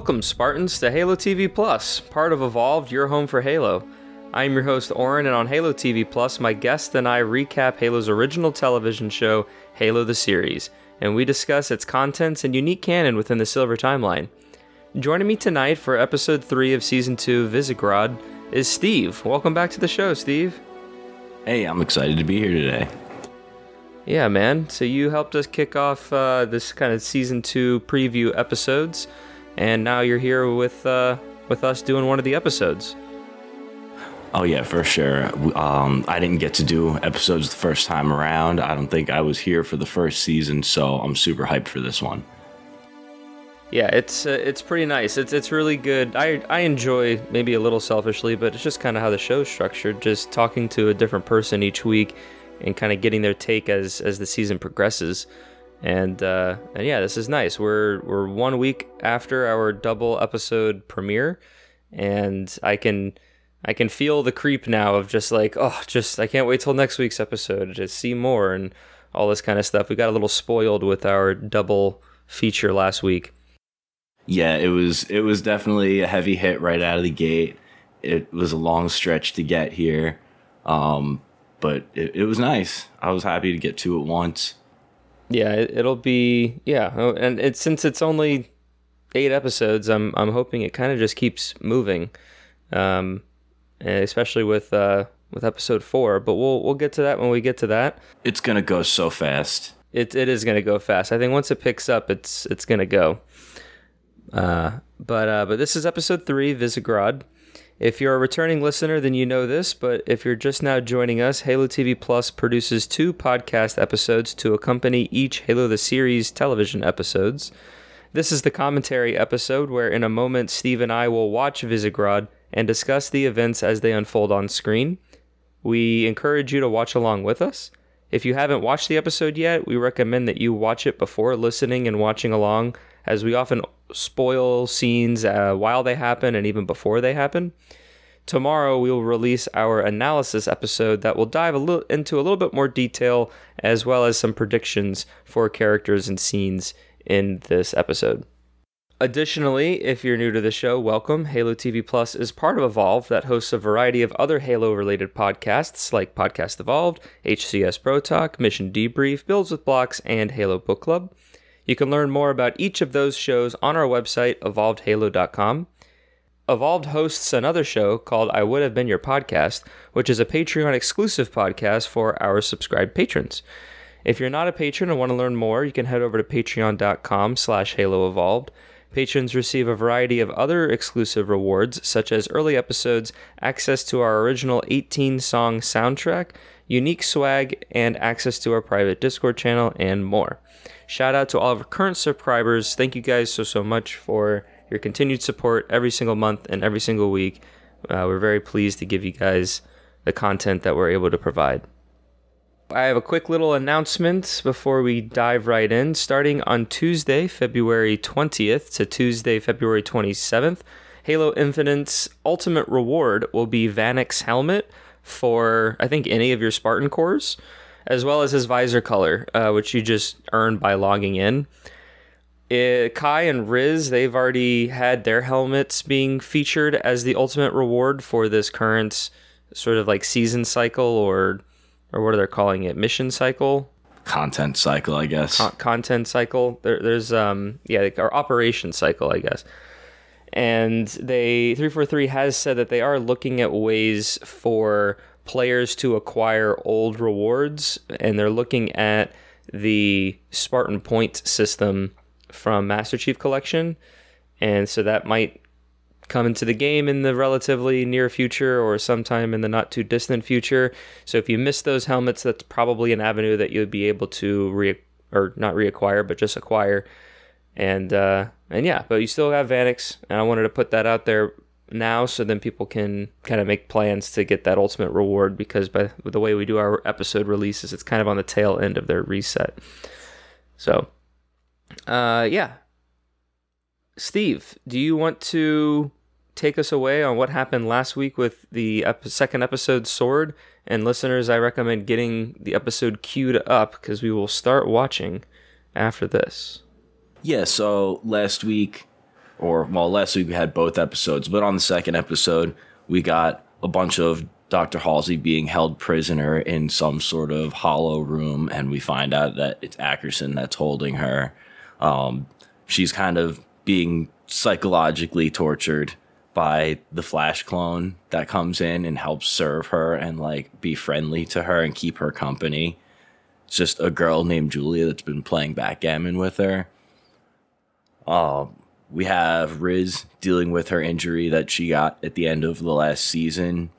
Welcome, Spartans, to Halo TV Plus, part of Evolved, your home for Halo. I am your host, Oran, and on Halo TV Plus, my guest and I recap Halo's original television show, Halo the Series, and we discuss its contents and unique canon within the Silver Timeline. Joining me tonight for episode 3 of season 2 Visegrad is Steve. Welcome back to the show, Steve. Hey, I'm excited to be here today. Yeah, man. So you helped us kick off uh, this kind of season 2 preview episodes and now you're here with uh, with us doing one of the episodes. Oh yeah, for sure. Um, I didn't get to do episodes the first time around. I don't think I was here for the first season, so I'm super hyped for this one. Yeah, it's uh, it's pretty nice. It's it's really good. I I enjoy maybe a little selfishly, but it's just kind of how the show's structured. Just talking to a different person each week, and kind of getting their take as as the season progresses and uh, and yeah, this is nice. We're we're one week after our double episode premiere, and I can I can feel the creep now of just like oh, just I can't wait till next week's episode to see more and all this kind of stuff. We got a little spoiled with our double feature last week. Yeah, it was it was definitely a heavy hit right out of the gate. It was a long stretch to get here, um, but it, it was nice. I was happy to get to it once yeah, it, will be yeah, oh, and it since it's only eight episodes, I'm I'm hoping it kind of just keeps moving, um, especially with uh with episode four. But we'll we'll get to that when we get to that. It's gonna go so fast. It it is gonna go fast. I think once it picks up, it's it's gonna go. Uh, but uh, but this is episode three, Visegrad. If you're a returning listener, then you know this, but if you're just now joining us, Halo TV Plus produces two podcast episodes to accompany each Halo the Series television episodes. This is the commentary episode where, in a moment, Steve and I will watch Visegrad and discuss the events as they unfold on screen. We encourage you to watch along with us. If you haven't watched the episode yet, we recommend that you watch it before listening and watching along, as we often spoil scenes uh, while they happen and even before they happen. Tomorrow we will release our analysis episode that will dive a little into a little bit more detail as well as some predictions for characters and scenes in this episode. Additionally, if you're new to the show, welcome. Halo TV Plus is part of Evolve that hosts a variety of other Halo related podcasts like Podcast Evolved, HCS Pro Talk, Mission Debrief, Builds with Blocks, and Halo Book Club. You can learn more about each of those shows on our website, evolvedhalo.com. Evolved hosts another show called I Would Have Been Your Podcast, which is a Patreon exclusive podcast for our subscribed patrons. If you're not a patron and want to learn more, you can head over to patreon.com slash haloevolved. Patrons receive a variety of other exclusive rewards, such as early episodes, access to our original 18 song soundtrack, unique swag, and access to our private Discord channel, and more. Shout out to all of our current subscribers. Thank you guys so, so much for your continued support every single month and every single week. Uh, we're very pleased to give you guys the content that we're able to provide. I have a quick little announcement before we dive right in. Starting on Tuesday, February 20th to Tuesday, February 27th, Halo Infinite's ultimate reward will be Vanek's helmet for, I think, any of your Spartan cores as well as his visor color, uh, which you just earn by logging in. It, Kai and Riz, they've already had their helmets being featured as the ultimate reward for this current sort of like season cycle or or what are they calling it? Mission cycle? Content cycle, I guess. Con- content cycle. There, there's um yeah, like our operation cycle, I guess. And they 343 has said that they are looking at ways for players to acquire old rewards, and they're looking at the Spartan point system from Master Chief Collection, and so that might come into the game in the relatively near future or sometime in the not too distant future. So if you miss those helmets, that's probably an avenue that you'd be able to re or not reacquire, but just acquire. And uh, and yeah, but you still have Vanek's, and I wanted to put that out there now so then people can kind of make plans to get that ultimate reward because by the way we do our episode releases it's kind of on the tail end of their reset. So uh yeah. Steve do you want to take us away on what happened last week with the ep- second episode sword? And listeners i recommend getting the episode queued up because we will start watching after this. Yeah so last week or well, last week we had both episodes, but on the second episode, we got a bunch of Dr. Halsey being held prisoner in some sort of hollow room, and we find out that it's Ackerson that's holding her. Um, she's kind of being psychologically tortured by the Flash clone that comes in and helps serve her and like be friendly to her and keep her company. It's just a girl named Julia that's been playing backgammon with her. Um, we have Riz dealing with her injury that she got at the end of the last season.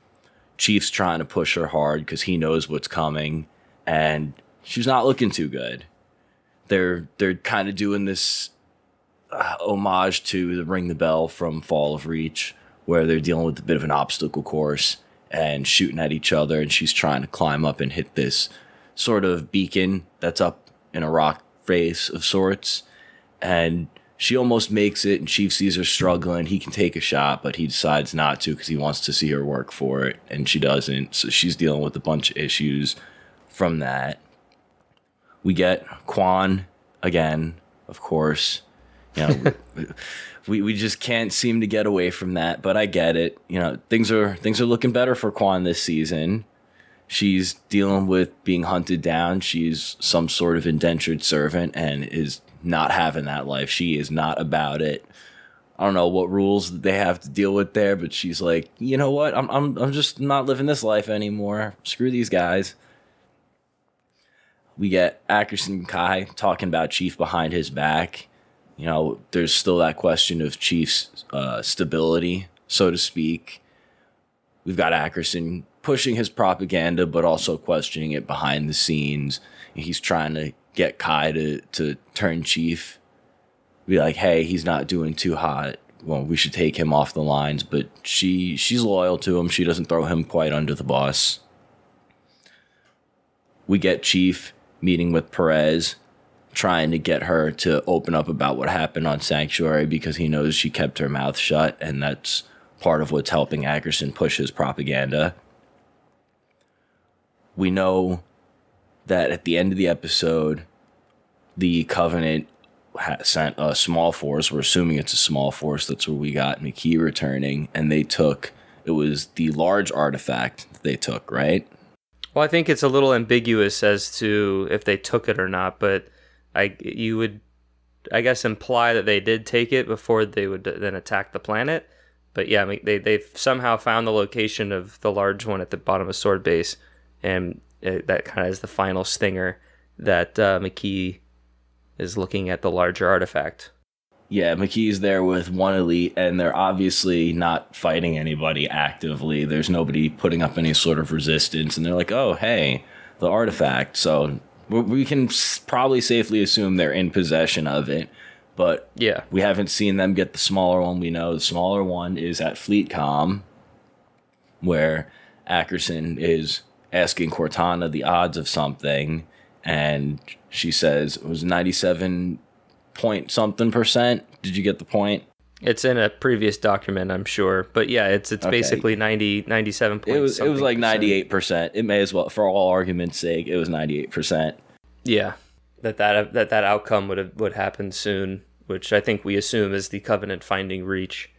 Chief's trying to push her hard because he knows what's coming, and she's not looking too good. They're they're kind of doing this uh, homage to the Ring the Bell from Fall of Reach, where they're dealing with a bit of an obstacle course and shooting at each other, and she's trying to climb up and hit this sort of beacon that's up in a rock face of sorts, and she almost makes it, and Chief sees her struggling. He can take a shot, but he decides not to because he wants to see her work for it, and she doesn't. So she's dealing with a bunch of issues from that. We get Kwan again, of course. You know, we, we just can't seem to get away from that, but I get it. You know, things are things are looking better for Kwan this season. She's dealing with being hunted down. She's some sort of indentured servant and is not having that life. She is not about it. I don't know what rules they have to deal with there, but she's like, you know what? I'm I'm I'm just not living this life anymore. Screw these guys. We get Ackerson Kai talking about Chief behind his back. You know, there's still that question of Chief's uh, stability, so to speak. We've got Ackerson pushing his propaganda, but also questioning it behind the scenes. He's trying to get Kai to, to turn chief. Be like, hey, he's not doing too hot. Well, we should take him off the lines. But she she's loyal to him. She doesn't throw him quite under the bus. We get Chief meeting with Perez, trying to get her to open up about what happened on Sanctuary because he knows she kept her mouth shut, and that's part of what's helping Ackerson push his propaganda. We know that at the end of the episode, the Covenant sent a small force. We're assuming it's a small force. That's where we got Makee returning, and they took. It was the large artifact they took, right? Well, I think it's a little ambiguous as to if they took it or not, but I you would, I guess, imply that they did take it before they would then attack the planet. But yeah, I mean, they they've somehow found the location of the large one at the bottom of Sword Base, and it, that kind of is the final stinger that uh, Makee is looking at the larger artifact. Yeah, Makee's there with one elite, and they're obviously not fighting anybody actively. There's nobody putting up any sort of resistance, and they're like, "Oh, hey, the artifact." So we can probably safely assume they're in possession of it. But yeah, we haven't seen them get the smaller one. We know the smaller one is at FleetCom, where Ackerson is asking Cortana the odds of something, and she says it was 97 point something percent. Did you get the point? It's in a previous document, I'm sure. But yeah, it's it's okay. basically 90 97 It was it was like 98%. It may as well for all arguments sake, it was 98%. Yeah. That that that that outcome would have, would happen soon, which I think we assume is the covenant finding reach.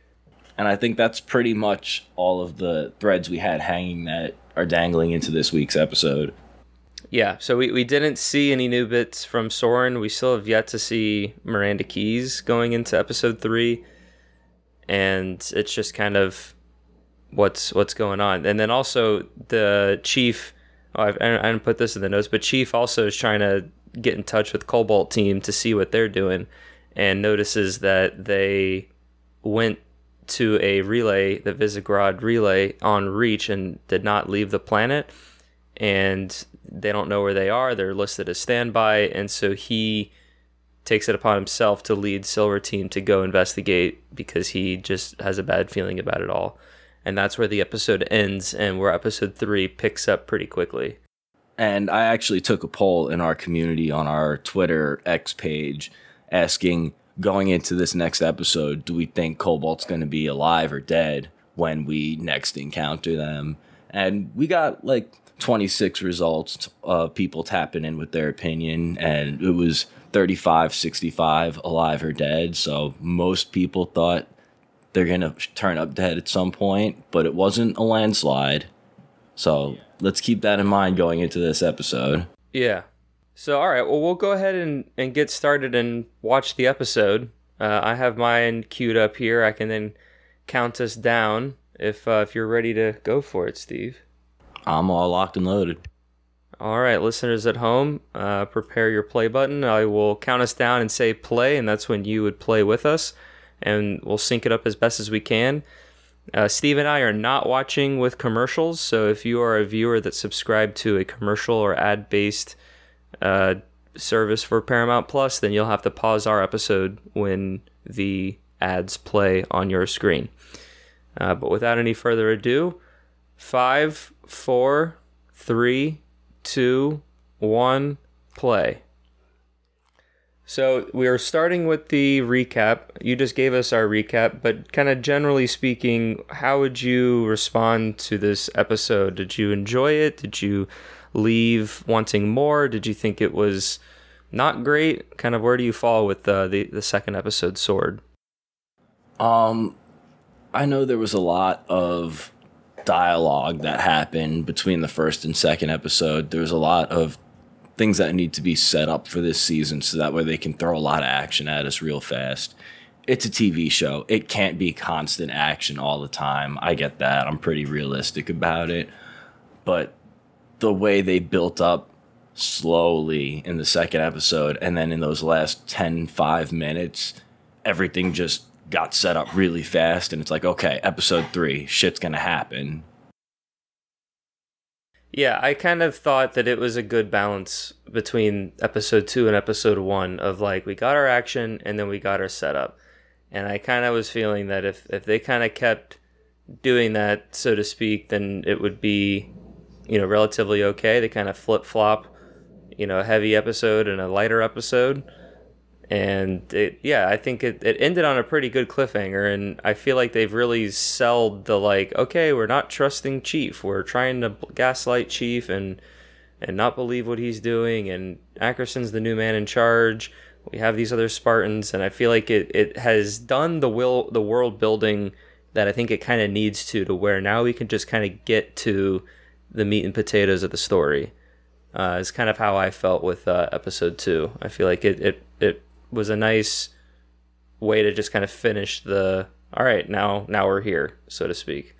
And I think that's pretty much all of the threads we had hanging that are dangling into this week's episode. Yeah, so we, we didn't see any new bits from Soren. We still have yet to see Miranda Keyes going into episode three, and it's just kind of what's what's going on. And then also the chief. Oh, I, I didn't put this in the notes, but Chief also is trying to get in touch with Cobalt team to see what they're doing, and notices that they went to a relay, the Visegrad relay on Reach, and did not leave the planet. And they don't know where they are. They're listed as standby. And so he takes it upon himself to lead Silver Team to go investigate because he just has a bad feeling about it all. And that's where the episode ends, and where episode three picks up pretty quickly. And I actually took a poll in our community on our Twitter X page asking going into this next episode, do we think Cobalt's going to be alive or dead when we next encounter them? And we got like 26 results of people tapping in with their opinion, and it was 35 65 alive or dead. So most people thought they're going to turn up dead at some point, but it wasn't a landslide. So let's keep that in mind going into this episode. Yeah. So, all right. Well, we'll go ahead and, and get started and watch the episode. Uh, I have mine queued up here. I can then count us down if uh, if you're ready to go for it, Steve. I'm all locked and loaded. All right, listeners at home, uh, prepare your play button. I will count us down and say play, and that's when you would play with us, and we'll sync it up as best as we can. Uh, Steve and I are not watching with commercials, so if you are a viewer that subscribed to a commercial or ad based uh, service for Paramount Plus, then you'll have to pause our episode when the ads play on your screen. Uh, but without any further ado, five, four, three, two, one, play. So we are starting with the recap. You just gave us our recap, but kind of generally speaking, how would you respond to this episode? Did you enjoy it? Did you leave wanting more? Did you think it was not great? Kind of where do you fall with the the, the second episode, Sword? Um, I know there was a lot of dialogue that happened between the first and second episode. There's a lot of things that need to be set up for this season so that way they can throw a lot of action at us real fast. It's a TV show. It can't be constant action all the time. I get that. I'm pretty realistic about it. But the way they built up slowly in the second episode and then in those last 10 5 minutes everything just got set up really fast and it's like okay episode 3 shit's to happen yeah, I kind of thought that it was a good balance between episode two and episode one of like we got our action and then we got our setup. And I kind of was feeling that if, if they kind of kept doing that, so to speak, then it would be, you know, relatively okay. They kind of flip flop, you know, a heavy episode and a lighter episode and it yeah i think it, it ended on a pretty good cliffhanger and i feel like they've really sold the like okay we're not trusting chief. We're trying to gaslight chief and and not believe what he's doing and ackerson's the new man in charge. We have these other spartans and i feel like it, it has done the will the world building that i think it kind of needs to to where now we can just kind of get to the meat and potatoes of the story. Uh, is kind of how I felt with uh, episode two. I feel like it, it it was a nice way to just kind of finish the all right now now we're here so to speak.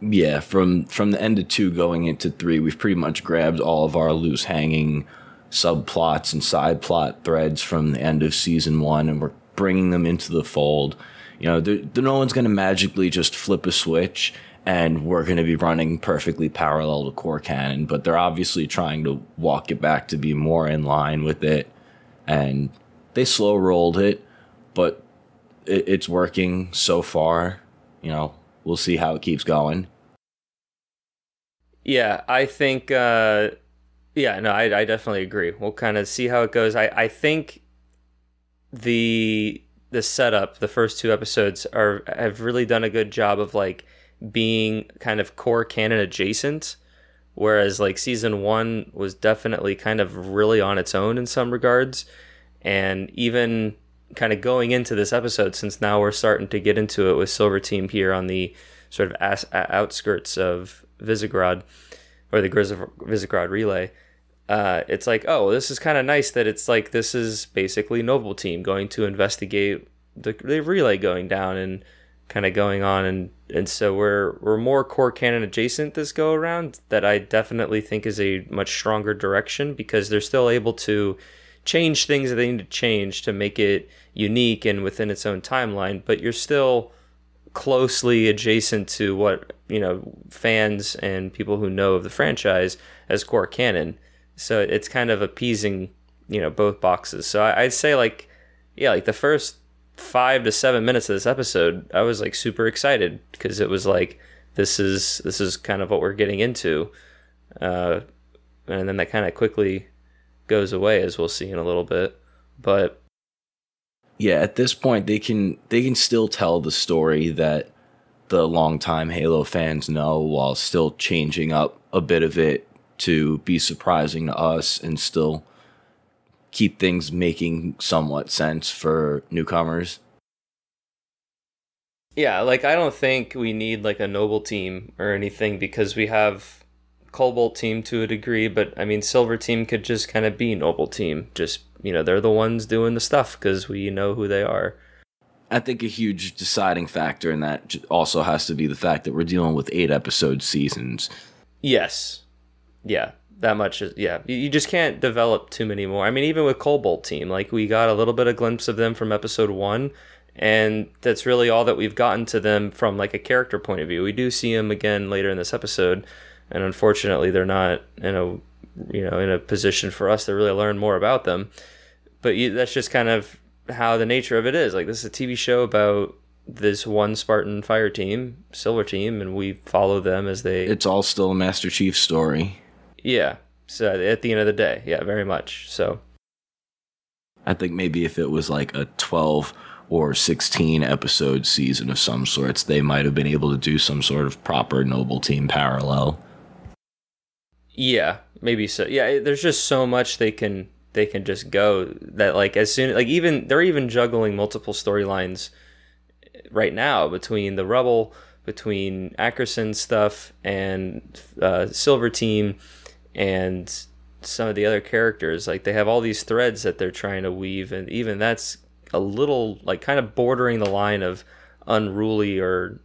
Yeah from from the end of two going into three we've pretty much grabbed all of our loose hanging subplots and side plot threads from the end of season one and we're bringing them into the fold. You know there, there, no one's going to magically just flip a switch and we're going to be running perfectly parallel to core canon but they're obviously trying to walk it back to be more in line with it and they slow rolled it, but it, it's working so far. You know, we'll see how it keeps going. Yeah, I think. Uh, yeah, no, I, I definitely agree. We'll kind of see how it goes. I, I think the the setup, the first two episodes are have really done a good job of like being kind of core canon adjacent whereas like season 1 was definitely kind of really on its own in some regards and even kind of going into this episode, since now we're starting to get into it with Silver Team here on the sort of as- outskirts of Visegrad or the Visegrad relay, uh, it's like, oh, this is kind of nice that it's like this is basically Noble Team going to investigate the, the relay going down and kind of going on. And and so we're we're more core canon adjacent this go around that I definitely think is a much stronger direction because they're still able to change things that they need to change to make it unique and within its own timeline, but you're still closely adjacent to what you know fans and people who know of the franchise as core canon. So it's kind of appeasing, you know, both boxes. So I'd say like, yeah, like the first five to seven minutes of this episode, I was like super excited because it was like this is this is kind of what we're getting into, uh, and then that kind of quickly goes away, as we'll see in a little bit. But yeah, at this point, they can they can still tell the story that the longtime Halo fans know while still changing up a bit of it to be surprising to us and still keep things making somewhat sense for newcomers. Yeah, like I don't think we need like a noble team or anything because we have Cobalt team to a degree, but I mean Silver team could just kind of be noble team. Just, you know, they're the ones doing the stuff cuz we know who they are. I think a huge deciding factor in that also has to be the fact that we're dealing with 8 episode seasons. Yes. Yeah, that much is yeah. You just can't develop too many more. I mean even with Cobalt team, like we got a little bit of glimpse of them from episode 1 and that's really all that we've gotten to them from like a character point of view. We do see them again later in this episode, and unfortunately, they're not in a you know in a position for us to really learn more about them. But you, that's just kind of how the nature of it is. Like this is a TV show about this one Spartan fire team, Silver Team, and we follow them as they. It's all still a Master Chief story. Yeah. So at the end of the day, yeah, very much so. I think maybe if it was like a twelve or 16 episode season of some sorts, they might have been able to do some sort of proper Noble Team parallel. Yeah, maybe so. Yeah, there's just so much they can they can just go that like as soon like even they're even juggling multiple storylines right now between the Rebel, between Ackerson stuff and uh, Silver Team, and some of the other characters. Like they have all these threads that they're trying to weave, and even that's a little like kind of bordering the line of unruly or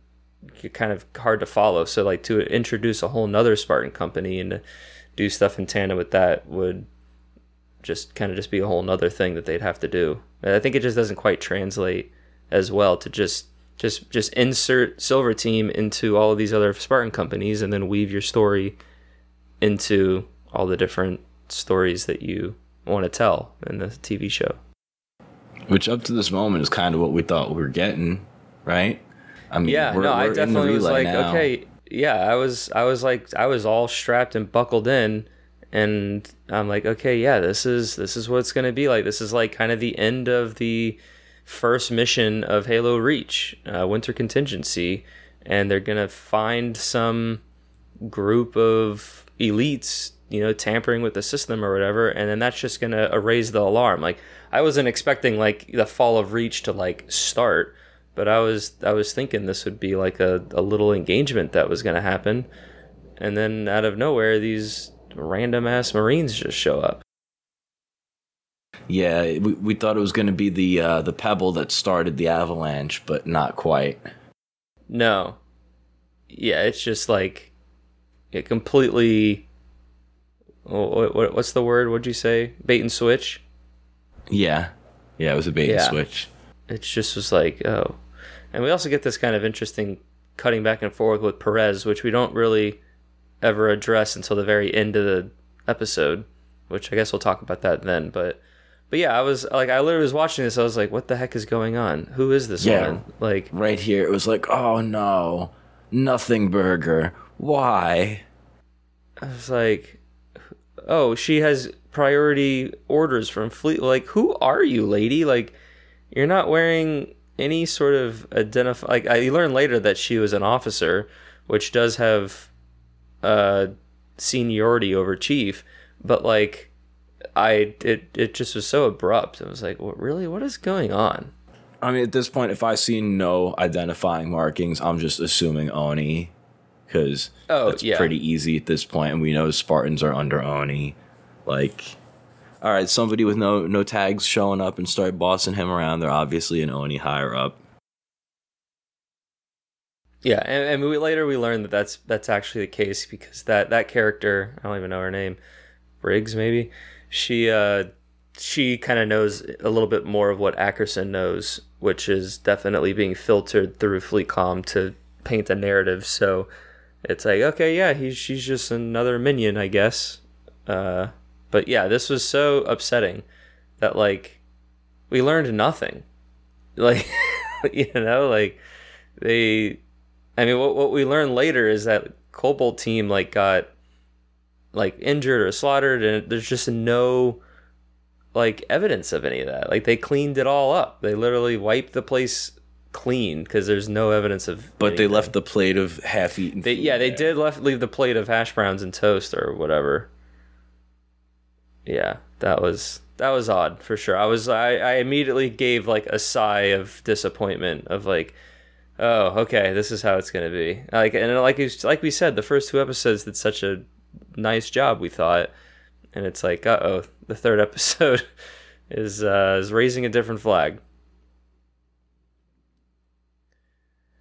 kind of hard to follow. So like to introduce a whole nother Spartan company and to do stuff in tandem with that would just kind of just be a whole nother thing that they'd have to do. And I think it just doesn't quite translate as well to just just just insert Silver Team into all of these other Spartan companies and then weave your story into all the different stories that you want to tell in the TV show. Which up to this moment is kind of what we thought we were getting, right? I mean, yeah, no, I definitely was like, now. okay, yeah, I was, I was like, I was all strapped and buckled in, and I'm like, okay, yeah, this is this is what it's gonna be like. This is like kind of the end of the first mission of Halo Reach, uh, Winter Contingency, and they're gonna find some group of elites, you know, tampering with the system or whatever, and then that's just gonna erase the alarm. Like I wasn't expecting like the fall of Reach to like start, but I was I was thinking this would be like a, a little engagement that was gonna happen, and then out of nowhere these random ass Marines just show up. Yeah, we, we thought it was going to be the uh, the pebble that started the avalanche, but not quite. No. Yeah, it's just like it completely. What, what, what's the word? What'd you say? Bait and switch. Yeah, yeah, it was a bait yeah. and switch. It just was like, oh, and we also get this kind of interesting cutting back and forth with Perez, which we don't really ever address until the very end of the episode, which I guess we'll talk about that then. But but yeah, I was like, I literally was watching this. I was like, what the heck is going on? Who is this yeah, woman? Like right here, it was like, oh no, nothing burger. Why? I was like, oh, she has priority orders from fleet like who are you lady like you're not wearing any sort of identify like i learned later that she was an officer which does have uh seniority over chief but like i it it just was so abrupt. I was like what really? What is going on? I mean at this point if i see no identifying markings i'm just assuming oni because oh, that's yeah. pretty easy at this point and we know spartans are under oni. Like, all right, somebody with no no tags showing up and start bossing him around. They're obviously an Oni higher up. Yeah, and, and we, later we learned that that's that's actually the case because that that character I don't even know her name, Briggs maybe. She uh she kind of knows a little bit more of what Ackerson knows, which is definitely being filtered through FleetCom to paint a narrative. So it's like, okay, yeah, he's she's just another minion, I guess. Uh, but yeah, this was so upsetting that like we learned nothing. Like you know, like they I mean what what we learned later is that Cobalt team like got like injured or slaughtered and there's just no like evidence of any of that. Like they cleaned it all up. They literally wiped the place clean because there's no evidence of. But they left the plate of half-eaten. They yeah, they did left leave the plate of hash browns and toast or whatever. Yeah, that was that was odd for sure. I was I, I immediately gave like a sigh of disappointment of like, oh okay, this is how it's gonna be. Like and like it's- like we said, the first two episodes did such a nice job. We thought, and it's like, uh oh, the third episode is uh, is raising a different flag.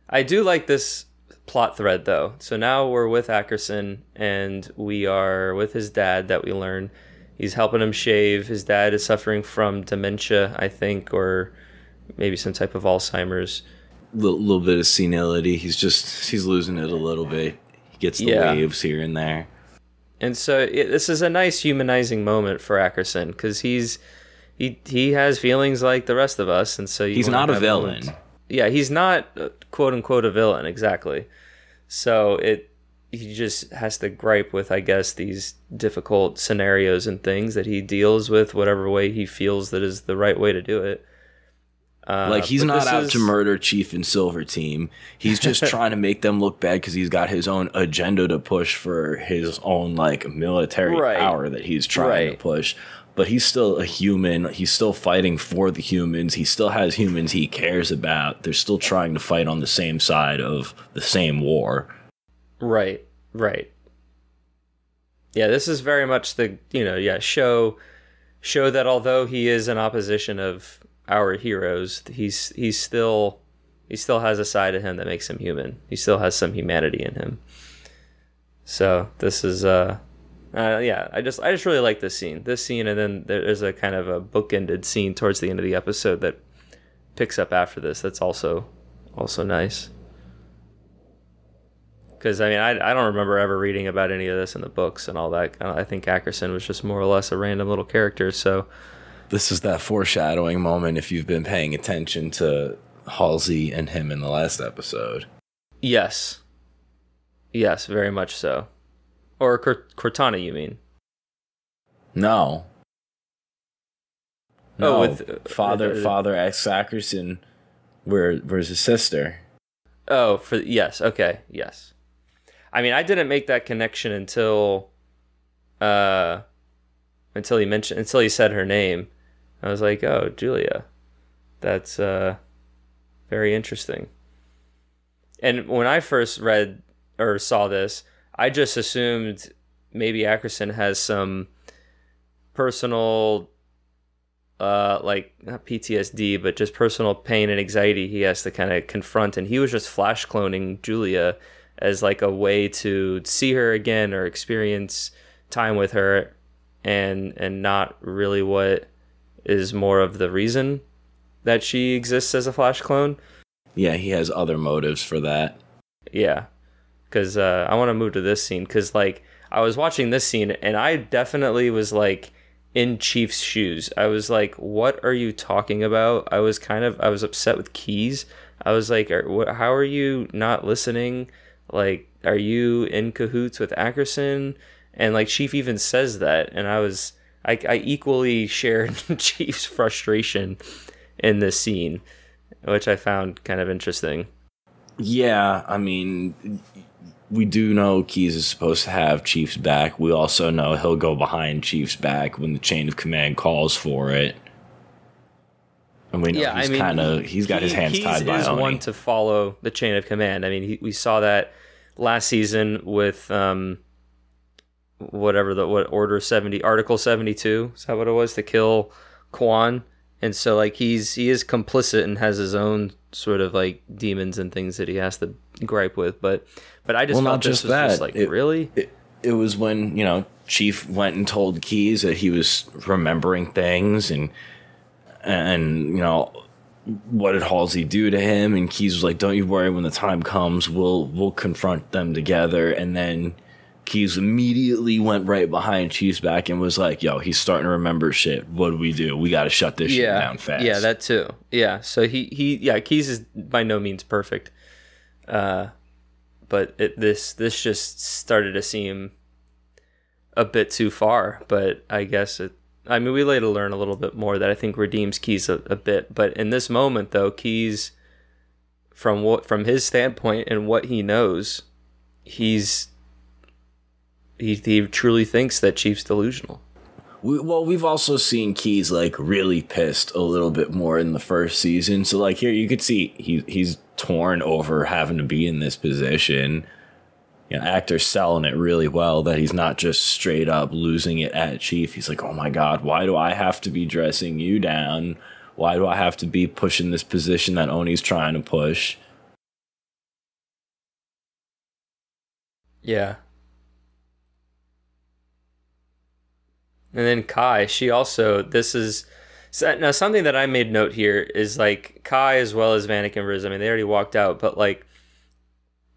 I do like this plot thread though. So now we're with Ackerson and we are with his dad that we learn he's helping him shave. His dad is suffering from dementia, I think, or maybe some type of Alzheimer's. little, little bit of senility. He's just he's losing it a little bit. He gets the Yeah. waves here and there. And so it, this is a nice humanizing moment for Ackerson because he's he he has feelings like the rest of us, and so He's not a villain. moments- Yeah, he's not uh, quote unquote a villain exactly. So it he just has to gripe with I guess these difficult scenarios and things that he deals with whatever way he feels that is the right way to do it. Uh, Like he's not out is- to murder Chief and Silver Team. He's just trying to make them look bad because he's got his own agenda to push for his own like military Right. power that he's trying to push. But he's still a human. He's still fighting for the humans. He still has humans he cares about. They're still trying to fight on the same side of the same war. Right, right. Yeah, this is very much the you know yeah show show that although he is in opposition of our heroes, he's he's still he still has a side of him that makes him human. He still has some humanity in him. So this is uh, uh yeah I just I just really like this scene this scene and then there's a kind of a bookended scene towards the end of the episode that picks up after this. That's also also nice because I mean I, I don't remember ever reading about any of this in the books and all that. I think Ackerson was just more or less a random little character. So This is that foreshadowing moment if you've been paying attention to Halsey and him in the last episode. yes, yes, very much so. Or Cortana, you mean? No. Oh, No, with- father, uh, father X Ackerson, where where's his sister? Oh, for yes, okay, yes. I mean, I didn't make that connection until, uh, until he mentioned until he said her name. I was like, oh, Julia, that's uh, very interesting. And when I first read or saw this, I just assumed maybe Ackerson has some personal uh like not PTSD but just personal pain and anxiety he has to kind of confront and he was just flash cloning Julia as like a way to see her again or experience time with her and and not really what is more of the reason that she exists as a flash clone Yeah, he has other motives for that. yeah, because uh, I want to move to this scene because like I was watching this scene and I definitely was like in Chief's shoes. I was like, "What are you talking about?" I was kind of I was upset with Keyes. I was like, "How are you not listening? Like, are you in cahoots with Ackerson?" And like Chief even says that, and I was I, I equally shared Chief's frustration in this scene, which I found kind of interesting. Yeah, I mean, we do know Keyes is supposed to have Chief's back. We also know he'll go behind Chief's back when the chain of command calls for it. And we know yeah, he's I mean, kind of he's got his hands tied by Oni. one to follow the chain of command. I mean, he, we saw that last season with um, whatever the what Order seventy, Article seventy two. Is that what it was to kill Kwan? And so like he's he is complicit and has his own sort of like demons and things that he has to gripe with. But but I just Well, felt not this just was just like It- really. it, it was when you know Chief went and told Keys that he was remembering things and and you know what did Halsey do to him and Keyes was like don't you worry when the time comes we'll we'll confront them together and then Keyes immediately went right behind Chief's back and was like yo he's starting to remember shit what do we do we got to shut this shit down fast Yeah, that too. Yeah, so he he yeah, Keyes is by no means perfect, uh, but it, this this just started to seem a bit too far. But I guess it. I mean, we later learn a little bit more that I think redeems Keyes a, a bit. But in this moment, though, Keyes from what from his standpoint and what he knows, he's he he truly thinks that Chief's delusional. We, well, we've also seen Keyes like really pissed a little bit more in the first season. So like here, you could see he he's torn over having to be in this position. You know, selling it really well that he's not just straight up losing it at Chief. He's like, oh my god, why do I have to be dressing you down? Why do I have to be pushing this position that Oni's trying to push? Yeah, And then Kai, she also this is now something that I made note here is like Kai as well as Vanek and Riz. I mean, they already walked out, but like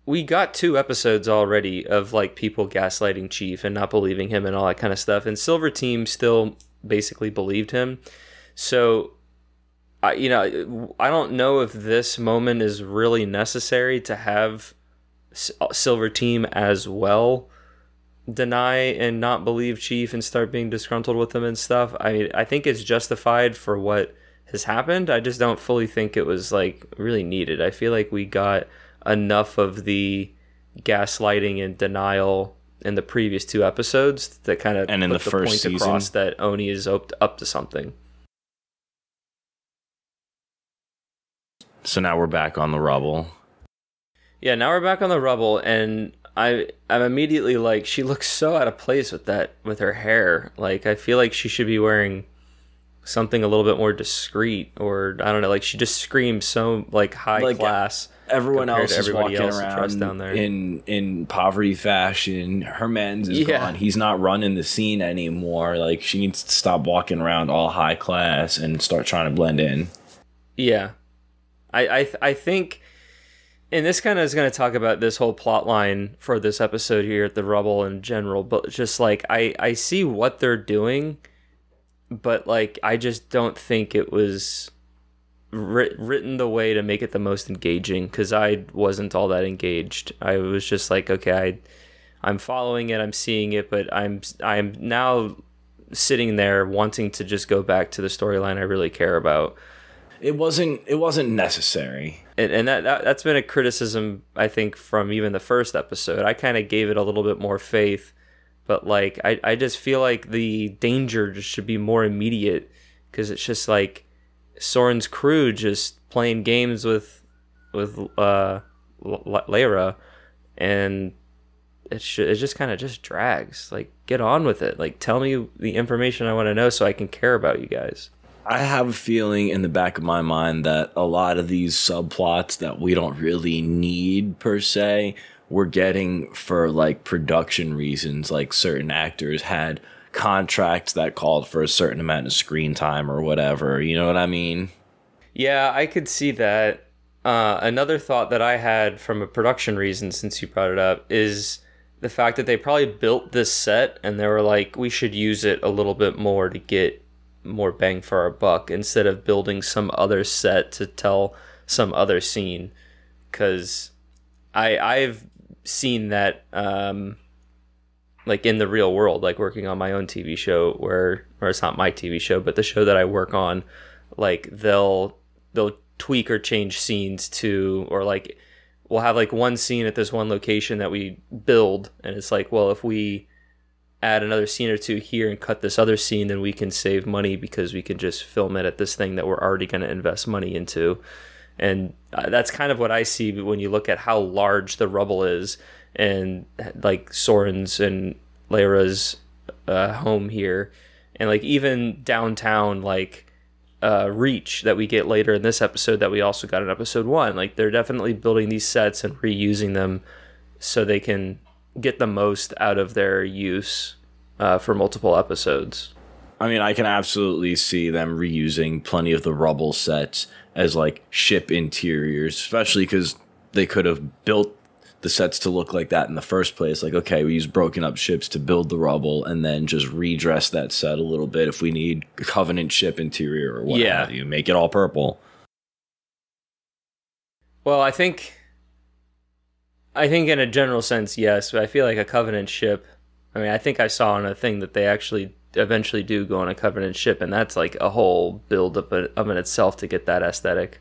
we got two episodes already of like people gaslighting Chief and not believing him and all that kind of stuff. And Silver Team still basically believed him. So I you know, I don't know if this moment is really necessary to have uh, Silver Team as well deny and not believe Chief and start being disgruntled with him and stuff. I mean, I think it's justified for what has happened. I just don't fully think it was like really needed. I feel like we got enough of the gaslighting and denial in the previous two episodes that kind of and in the, the first point season. across that Oni is up to, up to something. So now we're back on the rubble. Yeah, now we're back on the rubble, and I I'm immediately like she looks so out of place with that with her hair. Like I feel like she should be wearing something a little bit more discreet or I don't know, like she just screams so like high like, class. Everyone else is walking else around down there. in in poverty fashion. Her man's is yeah. gone. He's not running the scene anymore. Like she needs to stop walking around all high class and start trying to blend in. Yeah. I I I think and this kind of is going to talk about this whole plot line for this episode here at the rubble in general but just like i i see what they're doing but like i just don't think it was writ- written the way to make it the most engaging because i wasn't all that engaged. I was just like okay i i'm following it i'm seeing it but i'm i'm now sitting there wanting to just go back to the storyline i really care about. It wasn't it wasn't necessary. And, and that, that that's been a criticism i think from even the first episode. I kind of gave it a little bit more faith but like i, I just feel like the danger just should be more immediate because it's just like soren's crew just playing games with with uh Layra and it, sh- it just kind of just drags like get on with it like tell me the information i want to know so i can care about you guys I have a feeling in the back of my mind that a lot of these subplots that we don't really need per se, we're getting for like production reasons. Like certain actors had contracts that called for a certain amount of screen time or whatever. You know what I mean? Yeah, I could see that. Uh, another thought that I had from a production reason, since you brought it up, is the fact that they probably built this set and they were like, we should use it a little bit more to get more bang for our buck instead of building some other set to tell some other scene because i i've seen that um like in the real world like working on my own tv show where or it's not my tv show but the show that i work on like they'll they'll tweak or change scenes to or like we'll have like one scene at this one location that we build and it's like well if we add another scene or two here and cut this other scene, then we can save money because we can just film it at this thing that we're already going to invest money into. And uh, that's kind of what I see when you look at how large the rubble is and like Soren's and Layra's uh, home here. And like even downtown, like uh, Reach that we get later in this episode that we also got in episode one. Like they're definitely building these sets and reusing them so they can get the most out of their use uh, for multiple episodes. I mean, I can absolutely see them reusing plenty of the rubble sets as like ship interiors, especially because they could have built the sets to look like that in the first place. Like, okay, we use broken up ships to build the rubble and then just redress that set a little bit if we need Covenant ship interior or what yeah. have you. Make it all purple. Well, I think I think in a general sense, yes, but I feel like a Covenant ship. I mean, I think I saw on a thing that they actually eventually do go on a Covenant ship, and that's like a whole build up of in itself to get that aesthetic.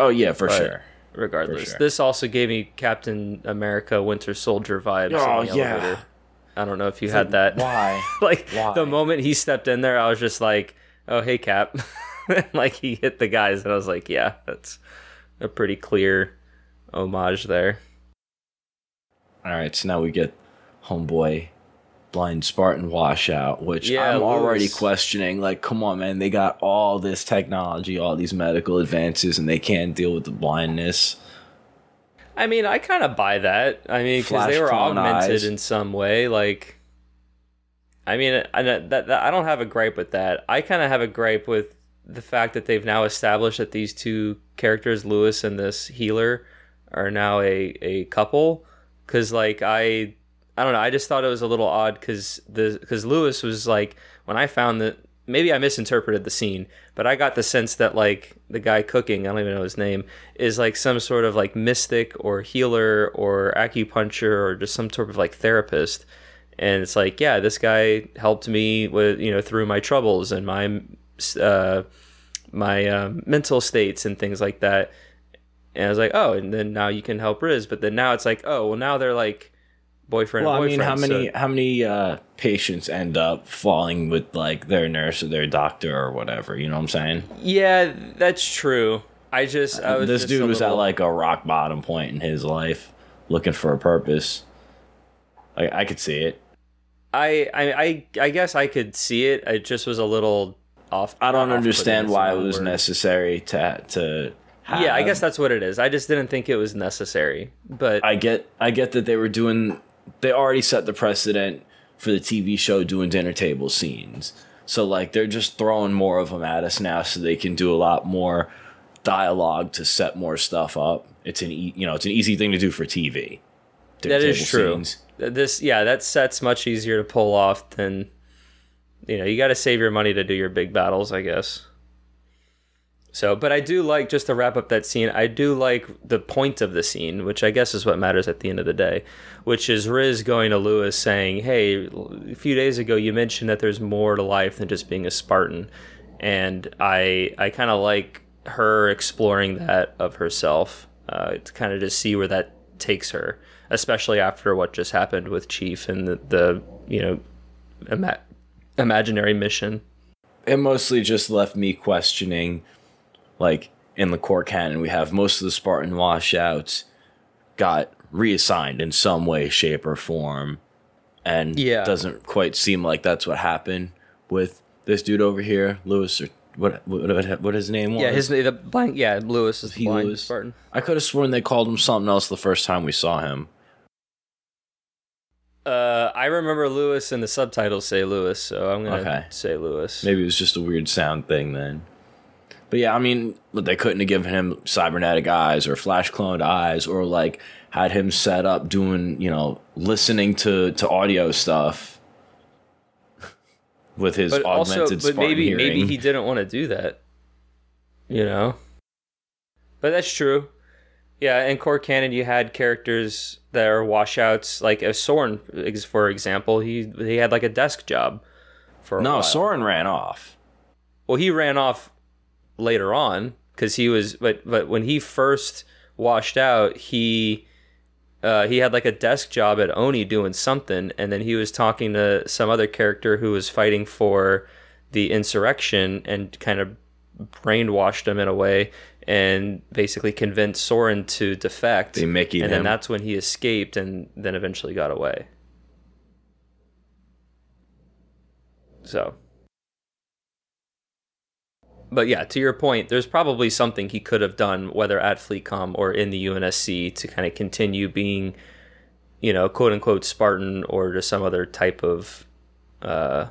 Oh yeah, for but, sure. Regardless. sure. This also gave me Captain America Winter Soldier vibes. Oh, in the yeah. elevator. I don't know if you had that. Why? like Why? the moment he stepped in there, I was just like, "Oh, hey, Cap!" like he hit the guys, and I was like, "Yeah, that's a pretty clear homage there." All right, so now we get homeboy blind Spartan washout, which Yeah, I'm already questioning. Like, come on, man, they got all this technology, all these medical advances, and they can't deal with the blindness. I mean, I kind of buy that. I mean, because they were augmented eyes. in some way. Like, I mean, uh, I, that, that, I don't have a gripe with that. I kind of have a gripe with the fact that they've now established that these two characters, Lewis and this healer, are now a, a couple. Because, like, I, I don't know. I just thought it was a little odd because the because Lewis was like when I found that maybe I misinterpreted the scene, but I got the sense that like the guy cooking, I don't even know his name, is like some sort of like mystic or healer or acupuncture or just some sort of like therapist. And it's like, yeah, this guy helped me with you know through my troubles and my uh, my um, mental states and things like that. And I was like, oh, and then now you can help Riz. But then now it's like, oh, well, now they're like boyfriend. Well, I and mean, how boyfriend, many so- how many uh, patients end up falling with like their nurse or their doctor or whatever? You know what I'm saying? Yeah, that's true. I just I was this just dude was little- at like a rock bottom point in his life, looking for a purpose. Like I could see it. I, I I I guess I could see it. It just was a little off. I don't off-putting understand why it was word. necessary to to. Have. Yeah, I guess that's what it is. I just didn't think it was necessary. But I get I get that they were doing they already set the precedent for the TV show doing dinner table scenes. So like they're just throwing more of them at us now so they can do a lot more dialogue to set more stuff up. It's an e- you know, it's an easy thing to do for TV. That is true. scenes. This yeah, that set's much easier to pull off than you know. You got to save your money to do your big battles, I guess. So, but I do like just to wrap up that scene. I do like the point of the scene, which I guess is what matters at the end of the day, which is Riz going to Lewis saying, "Hey, a few days ago you mentioned that there's more to life than just being a Spartan," and I I kind of like her exploring that of herself uh, to kind of just see where that takes her, especially after what just happened with Chief and the, the you know ima- imaginary mission. It mostly just left me questioning like in the core canon we have most of the Spartan washouts got reassigned in some way, shape, or form. And Yeah. doesn't quite seem like that's what happened with this dude over here, Lewis or what what, what, his name was. Yeah, his the blind. Yeah, Lewis is He blind Lewis? Spartan. I could have sworn they called him something else the first time we saw him. Uh, I remember Lewis and the subtitles say Lewis, so I'm gonna Okay. say Lewis. Maybe it was just a weird sound thing then. But yeah, I mean, they couldn't have given him cybernetic eyes or flash cloned eyes or like had him set up doing, you know, listening to to audio stuff with his But also, but Spartan maybe hearing. maybe he didn't want to do that. You know. But that's true. Yeah, in core canon, you had characters that are washouts, like Soren, for example. He he had like a desk job for a no. Soren ran off. Well, he ran off later on because he was, but but when he first washed out, he uh, he had like a desk job at ONI doing something, and then he was talking to some other character who was fighting for the insurrection and kind of brainwashed him in a way and basically convinced Soren to defect. They Mickey'd and then that's when he escaped and then eventually got away. So but yeah, to your point, there's probably something he could have done, whether at FleetCom or in the UNSC, to kind of continue being, you know, quote unquote Spartan or just some other type of uh,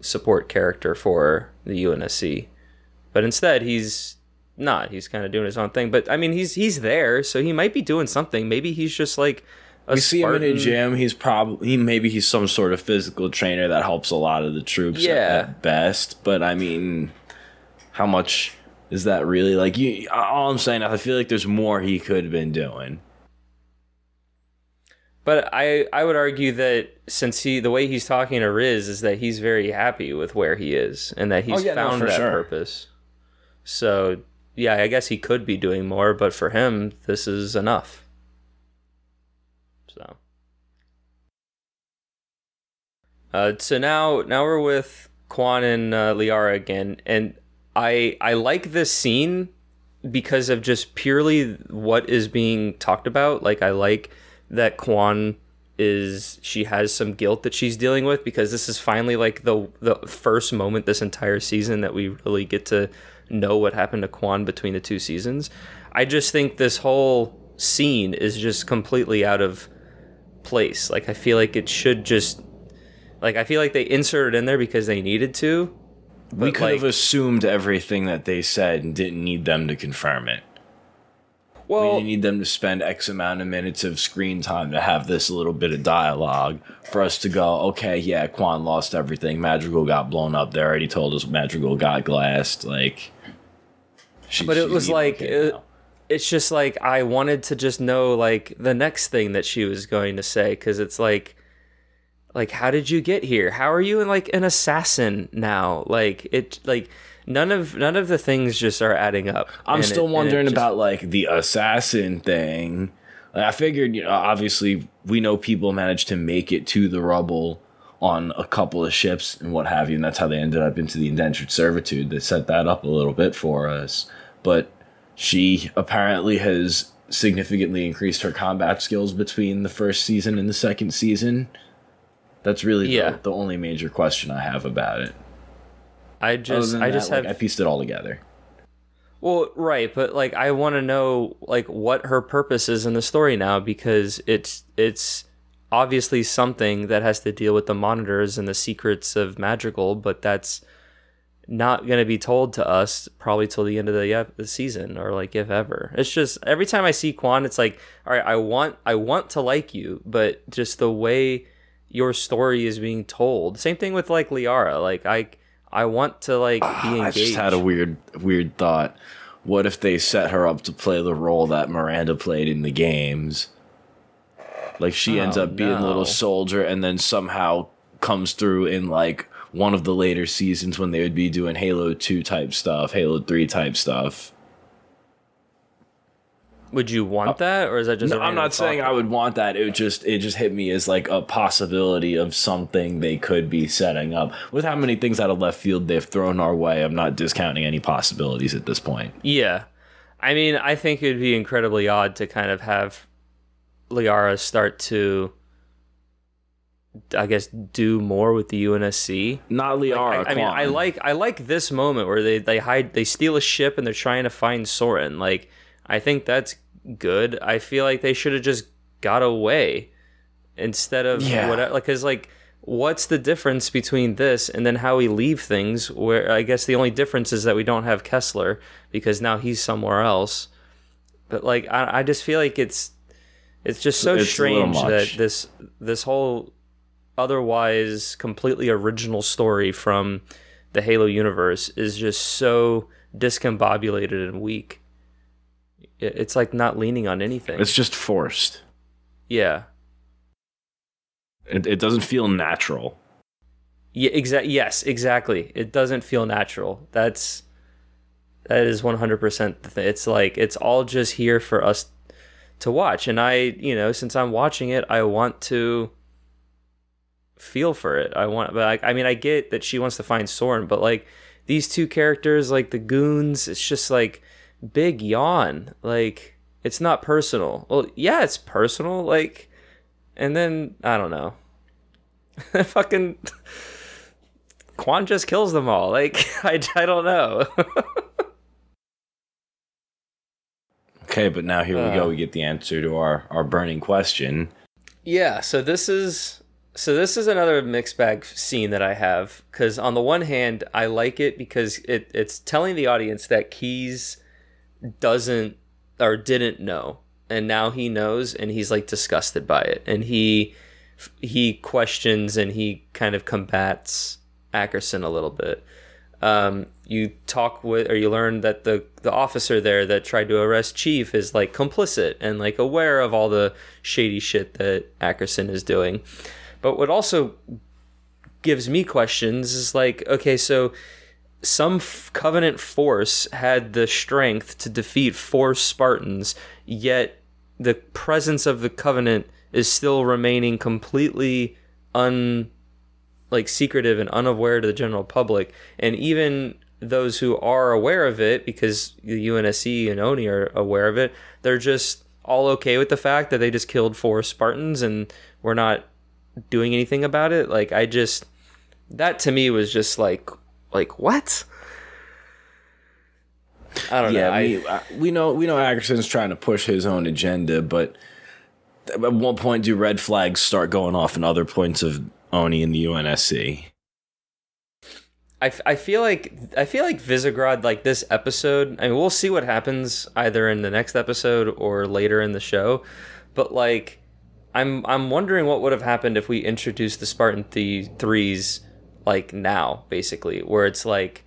support character for the UNSC. But instead, he's not. He's kind of doing his own thing. But I mean, he's he's there, so he might be doing something. Maybe he's just like a We see him in a Spartan- gym. He's probably he maybe he's some sort of physical trainer that helps a lot of the troops at- Yeah. at best. But I mean, how much is that really? Like you, all I'm saying, I feel like there's more he could have been doing. But I, I would argue that since he the way he's talking to Riz is that he's very happy with where he is and that he's Oh, yeah, found for that sure. purpose. So yeah, I guess he could be doing more, but for him, this is enough. So, uh, so now now we're with Kwan and uh, Liara again, and I I like this scene because of just purely what is being talked about. Like I like that Kwan is she has some guilt that she's dealing with because this is finally like the the first moment this entire season that we really get to know what happened to Kwan between the two seasons. I just think this whole scene is just completely out of place. Like I feel like it should just like I feel like they inserted in there because they needed to. We could like- have assumed everything that they said and didn't need them to confirm it. we Well, didn't need them to spend X amount of minutes of screen time to have this little bit of dialogue for us to go, okay, yeah, Kwan lost everything. Madrigal got blown up. They already told us Madrigal got glassed. Like, she, But it was like, it- it's just like I wanted to just know like the next thing that she was going to say because it's like like how did you get here how are you in like an assassin now like it like none of none of the things just are adding up I'm still it wondering just- about like the assassin thing. Like, I figured, you know, obviously we know people managed to make it to the rubble on a couple of ships and what have you, and that's how they ended up into the indentured servitude. They set that up a little bit for us, but she apparently has significantly increased her combat skills between the first season and the second season. That's really Yeah. the, the only major question I have about it. I just I that, just like, have I pieced it all together. Well, right, but like I want to know like what her purpose is in the story now because it's it's obviously something that has to deal with the monitors and the secrets of Madrigal, but that's not going to be told to us probably till the end of the, ep- the season or like if ever. It's just every time I see Kwan it's like all right, I want I want to like you, but just the way your story is being told. Same thing with like Liara, like I I want to like be engaged. I just had a weird, weird thought. What if they set her up to play the role that Miranda played in the games? Like she ends Oh, up being a no. little soldier, and then somehow comes through in like one of the later seasons when they would be doing Halo Two type stuff, Halo Three type stuff. Would you want uh, that, or is that just? No, a I'm not saying? I would want that. It just it just hit me as like a possibility of something they could be setting up. With how many things out of left field they've thrown our way, I'm not discounting any possibilities at this point. Yeah, I mean, I think it would be incredibly odd to kind of have Liara start to, I guess, do more with the UNSC. Not Liara. I, I mean, I like I like this moment where they they hide they steal a ship and they're trying to find Soren. Like, I think that's good. I feel like they should have just got away instead of Yeah. whatever. Like, cause like, what's the difference between this and then how we leave things? Where I guess the only difference is that we don't have Kessler because now he's somewhere else. But like, I I just feel like it's it's just so It's strange that this this whole otherwise completely original story from the Halo universe is just so discombobulated and weak. It- It's like not leaning on anything. It's just forced. yeah. It, it doesn't feel natural. Yeah, exact yes, exactly. It doesn't feel natural. That's that is 100% the thing. It's like it's all just here for us to watch and I, you know, since I'm watching it, I want to feel for it. I want but I, I mean, I get that she wants to find Soren, but like these two characters like the goons, it's just like big yawn. Like it's not personal. Well, yeah, it's personal like and then I don't know. fucking Kwan just kills them all. Like I, I don't know. Okay, but now here we Uh. go. We get the answer to our, our burning question. yeah, so this is so this is another mixed bag scene that I have cuz on the one hand, I like it because it it's telling the audience that Keyes doesn't or didn't know and now he knows and he's like disgusted by it and he he questions and he kind of combats Ackerson a little bit. Um, you talk with or you learn that the the officer there that tried to arrest Chief is like complicit and like aware of all the shady shit that Ackerson is doing. But what also gives me questions is like, okay, so some covenant force had the strength to defeat four Spartans, yet the presence of the covenant is still remaining completely un like secretive and unaware to the general public. And even those who are aware of it because the UNSC and ONI are aware of it they're just all okay with the fact that they just killed four Spartans and we're not doing anything about it. Like I just that to me was just like like what I don't yeah, know. We, uh, we know we know Ackerson's trying to push his own agenda, but at what point do red flags start going off in other points of ONI and the UNSC? I, I feel like I feel like Visegrad like this episode. I mean, we'll see what happens either in the next episode or later in the show, but like, I'm I'm wondering what would have happened if we introduced the Spartan th- threes like now, basically, where it's like,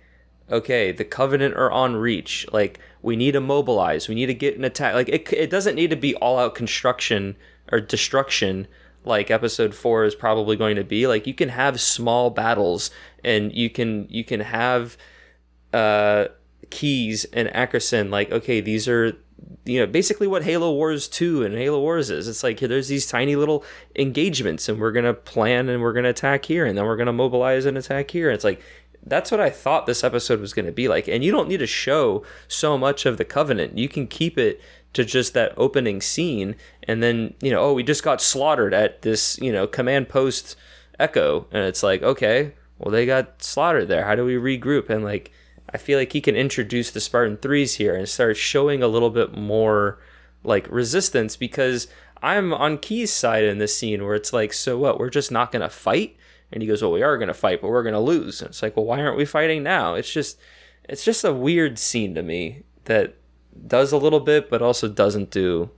okay, the Covenant are on reach. Like, we need to mobilize. We need to get an attack. Like, it it doesn't need to be all out construction or destruction like episode four is probably going to be like you can have small battles and you can you can have uh Keyes and ackerson like okay these are you know basically what halo wars 2 and halo wars is. It's like there's these tiny little engagements and we're gonna plan and we're gonna attack here and then we're gonna mobilize and attack here. And it's like that's what i thought this episode was gonna be like. And you don't need to show so much of the covenant. You can keep it to just that opening scene and then you know oh we just got slaughtered at this you know command post echo. And it's like okay well they got slaughtered there. How do we regroup? And like i feel like he can introduce the spartan threes here and start showing a little bit more like resistance because i'm on Keyes's side in this scene where it's like so what? We're just not gonna fight? And he goes well we are gonna fight but we're gonna lose. And it's like well why aren't we fighting now? It's just it's just a weird scene to me that does a little bit but also doesn't do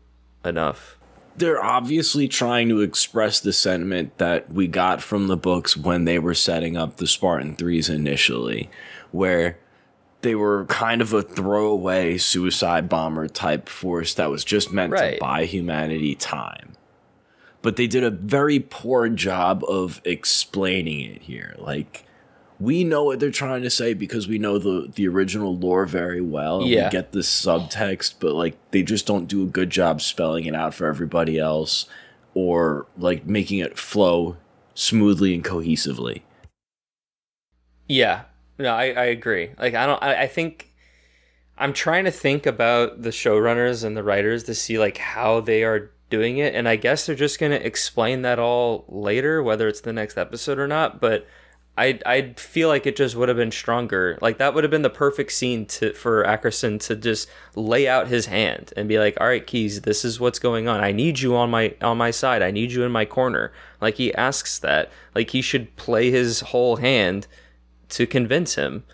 enough. They're obviously trying to express the sentiment that we got from the books when they were setting up the Spartan 3s initially, where they were kind of a throwaway suicide bomber type force that was just meant Right. to buy humanity time. But they did a very poor job of explaining it here. Like, we know what they're trying to say because we know the the original lore very well and Yeah. we get the subtext but like they just don't do a good job spelling it out for everybody else or like making it flow smoothly and cohesively Yeah, no, I, I agree. Like I don't, I, I think I'm trying to think about the showrunners and the writers to see like how they are doing it, and I guess they're just gonna explain that all later, whether it's the next episode or not. But I I feel like it just would have been stronger. Like that would have been the perfect scene to for Ackerson to just lay out his hand and be like, "All right, Keyes, this is what's going on. I need you on my on my side. I need you in my corner." Like he asks that. Like he should play his whole hand to convince him.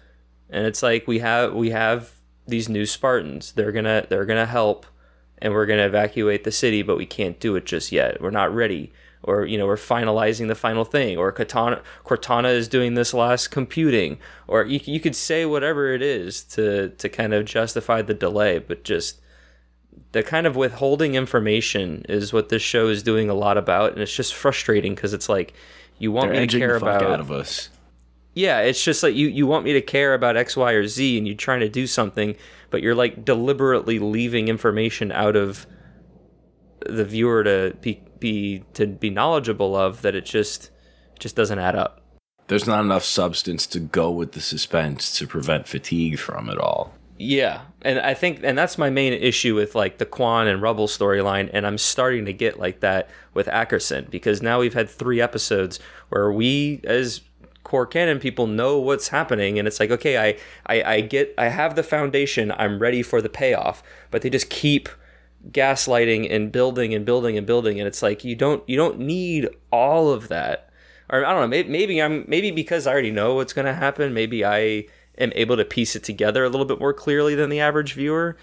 And it's like we have we have these new Spartans. They're gonna they're gonna help, and we're gonna evacuate the city, but we can't do it just yet. We're not ready. Or you know we're finalizing the final thing. Or Cortana Cortana is doing this last computing. Or you you could say whatever it is to to kind of justify the delay, but just the kind of withholding information is what this show is doing a lot about, and it's just frustrating because it's like you want they're me to care the fuck about out of us yeah, it's just like you you want me to care about X, Y, or Z, and you're trying to do something, but you're like deliberately leaving information out of the viewer to be, be to be knowledgeable of that it just just doesn't add up. there's not enough substance to go with the suspense to prevent fatigue from it all Yeah, and I think and that's my main issue with like the Kwan and Rubble storyline, and I'm starting to get like that with Ackerson because now we've had three episodes where we as core canon people know what's happening and it's like okay I, I i get i have the foundation i'm ready for the payoff. But they just keep gaslighting and building and building and building and it's like you don't you don't need all of that. Or i don't know maybe, maybe i'm maybe because i already know what's going to happen maybe i am able to piece it together a little bit more clearly than the average viewer.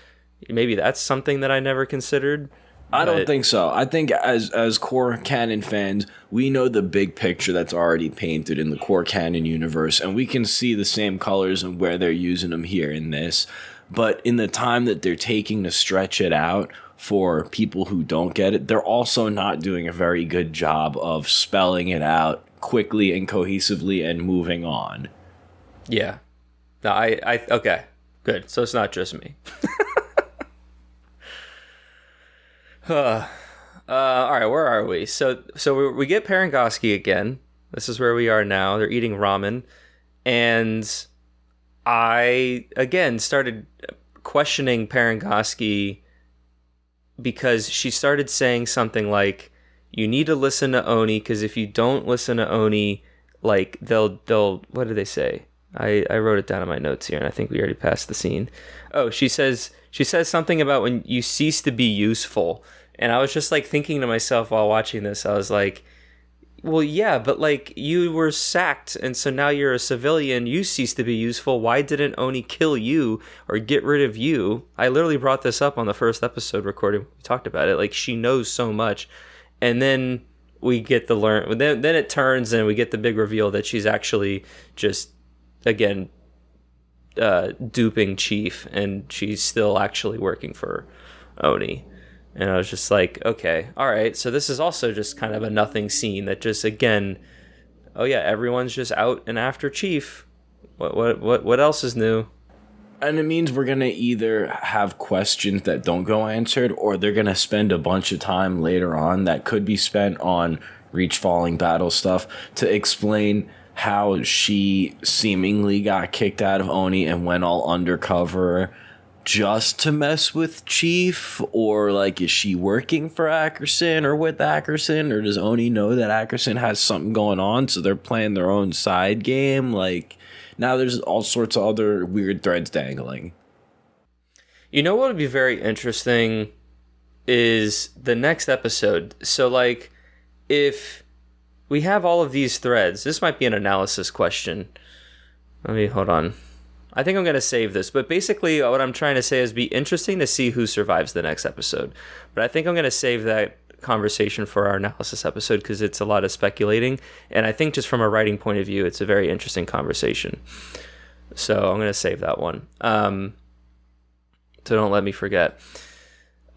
Maybe that's something that i never considered I don't But- think so. I think as as core canon fans, we know the big picture that's already painted in the core canon universe, and we can see the same colors and where they're using them here in this. But in the time that they're taking to stretch it out for people who don't get it, they're also not doing a very good job of spelling it out quickly and cohesively and moving on. Yeah. No, I, I, okay, good. So it's not just me. uh, all right, where are we? So, so we, we get Parangosky again. This is where we are now. They're eating ramen, and I again started questioning Parangosky because she started saying something like, "You need to listen to ONI because if you don't listen to ONI, like they'll they'll what do they say?" I, I wrote it down in my notes here, and I think we already passed the scene. Oh, she says she says something about when you cease to be useful, and I was just like thinking to myself while watching this, I was like, well, yeah, but like you were sacked, and so now you're a civilian. You cease to be useful. Why didn't ONI kill you or get rid of you? I literally brought this up on the first episode recording. We talked about it. Like she knows so much, and then we get the learn. Then then it turns and we get the big reveal that she's actually just again uh, duping Chief, and she's still actually working for ONI. And I was just like, okay, all right. So this is also just kind of a nothing scene that just again, oh yeah, everyone's just out and after Chief. What what what what else is new? And it means we're gonna either have questions that don't go answered, or they're gonna spend a bunch of time later on that could be spent on reach falling battle stuff to explain how she seemingly got kicked out of ONI and went all undercover just to mess with Chief? Or like is she working for Ackerson or with Ackerson? Or does ONI know that Ackerson has something going on so they're playing their own side game? Like now there's all sorts of other weird threads dangling. You know what would be very interesting is the next episode. So like if we have all of these threads, this might be an analysis question. Let me hold on. I think I'm going to save this, but basically, what I'm trying to say is be interesting to see who survives the next episode. But I think I'm going to save that conversation for our analysis episode because it's a lot of speculating. And I think just from a writing point of view, it's a very interesting conversation. So I'm going to save that one. Um, so don't let me forget.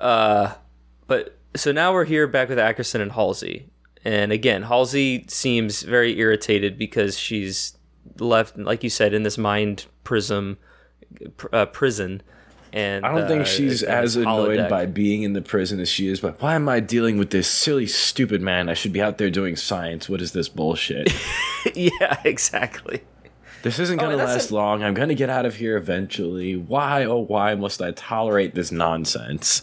Uh, but so now we're here back with Ackerson and Halsey. And again, Halsey seems very irritated because she's left, like you said, in this mind prism uh, prison. And I don't think uh, she's as annoyed holodeck. by being in the prison as she is. But why am I dealing with this silly, stupid man? I should be out there doing science. What is this bullshit? yeah, exactly. this isn't Oh, gonna and last a- long. I'm gonna get out of here eventually. Why, oh, why must I tolerate this nonsense?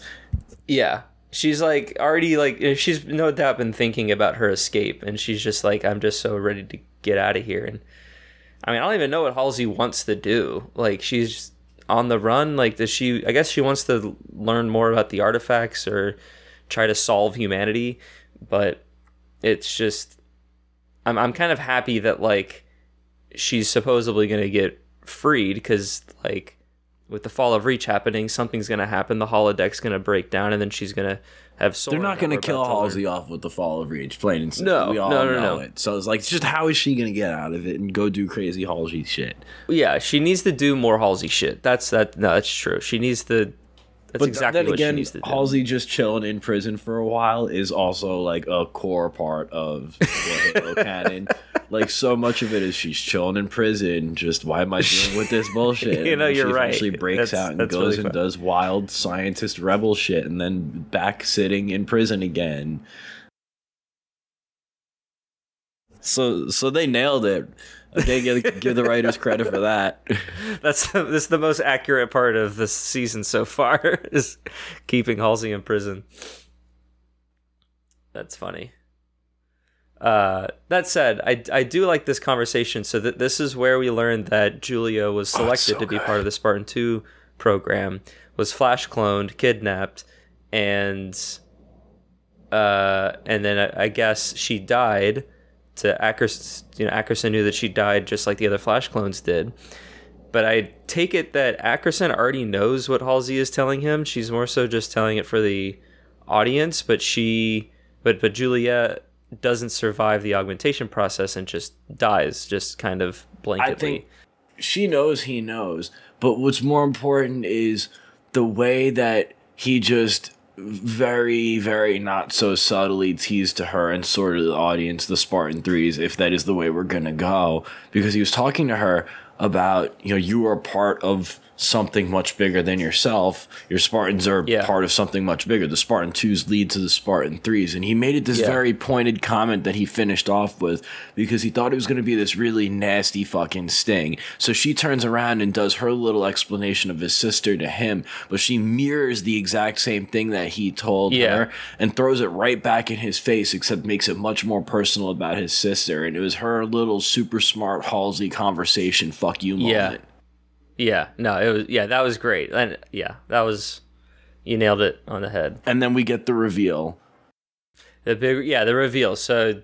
Yeah. She's like already like uh, she's no doubt been thinking about her escape and she's just like I'm just so ready to get out of here and I mean I don't even know what Halsey wants to do. Like she's on the run like does she I guess she wants to learn more about the artifacts or try to solve humanity, but it's just I'm I'm kind of happy that like she's supposedly going to get freed cuz like with the fall of Reach happening, something's gonna happen. The holodeck's gonna break down, and then she's gonna have. They're not gonna kill to. Halsey off with the fall of Reach, plain and simple. No, we all no, no, know no. it. So it's like, it's just how is she gonna get out of it and go do crazy Halsey shit? Yeah, she needs to do more Halsey shit. That's that. No, that's true. She needs to. That's But exactly then she again, needs to do. Halsey just chilling in prison for a while is also like a core part of the canon. Like so much of it is she's chilling in prison. Just why am I dealing with this bullshit? You know, you're right. she right. eventually breaks That's- out and goes really and fun. does wild scientist rebel shit, and then back sitting in prison again. So, so they nailed it. Okay, give, give the writers credit for that. That's the, this is the most accurate part of this season so far is keeping Halsey in prison. That's funny. Uh, that said, I, I do like this conversation. So that this is where we learned that Julia was Oh, selected so to be good. part of the Spartan Two program, was flash cloned, kidnapped, and uh, and then I, I guess she died. To Ackerson, you know, Ackerson knew that she died just like the other Flash clones did. But I take it that Ackerson already knows what Halsey is telling him. She's more so just telling it for the audience. But she, but but Juliet doesn't survive the augmentation process and just dies, just kind of blanketly. I think she knows he knows, but what's more important is the way that he just very, very not so subtly teased to her and sort of the audience, the Spartan threes, if that is the way we're gonna go. Because he was talking to her about you know you are part of something much bigger than yourself. Your Spartans are Yeah. part of something much bigger. The Spartan twos lead to the Spartan threes, and he made it this Yeah. very pointed comment that he finished off with because he thought it was going to be this really nasty fucking sting. So she turns around and does her little explanation of his sister to him, but she mirrors the exact same thing that he told Yeah. her and throws it right back in his face, except makes it much more personal about his sister. And it was her little super smart Halsey conversation, fuck you moment. Yeah. Yeah, no, it was yeah, that was great. And yeah, that was you nailed it on the head. And then we get the reveal. The big yeah, the reveal. So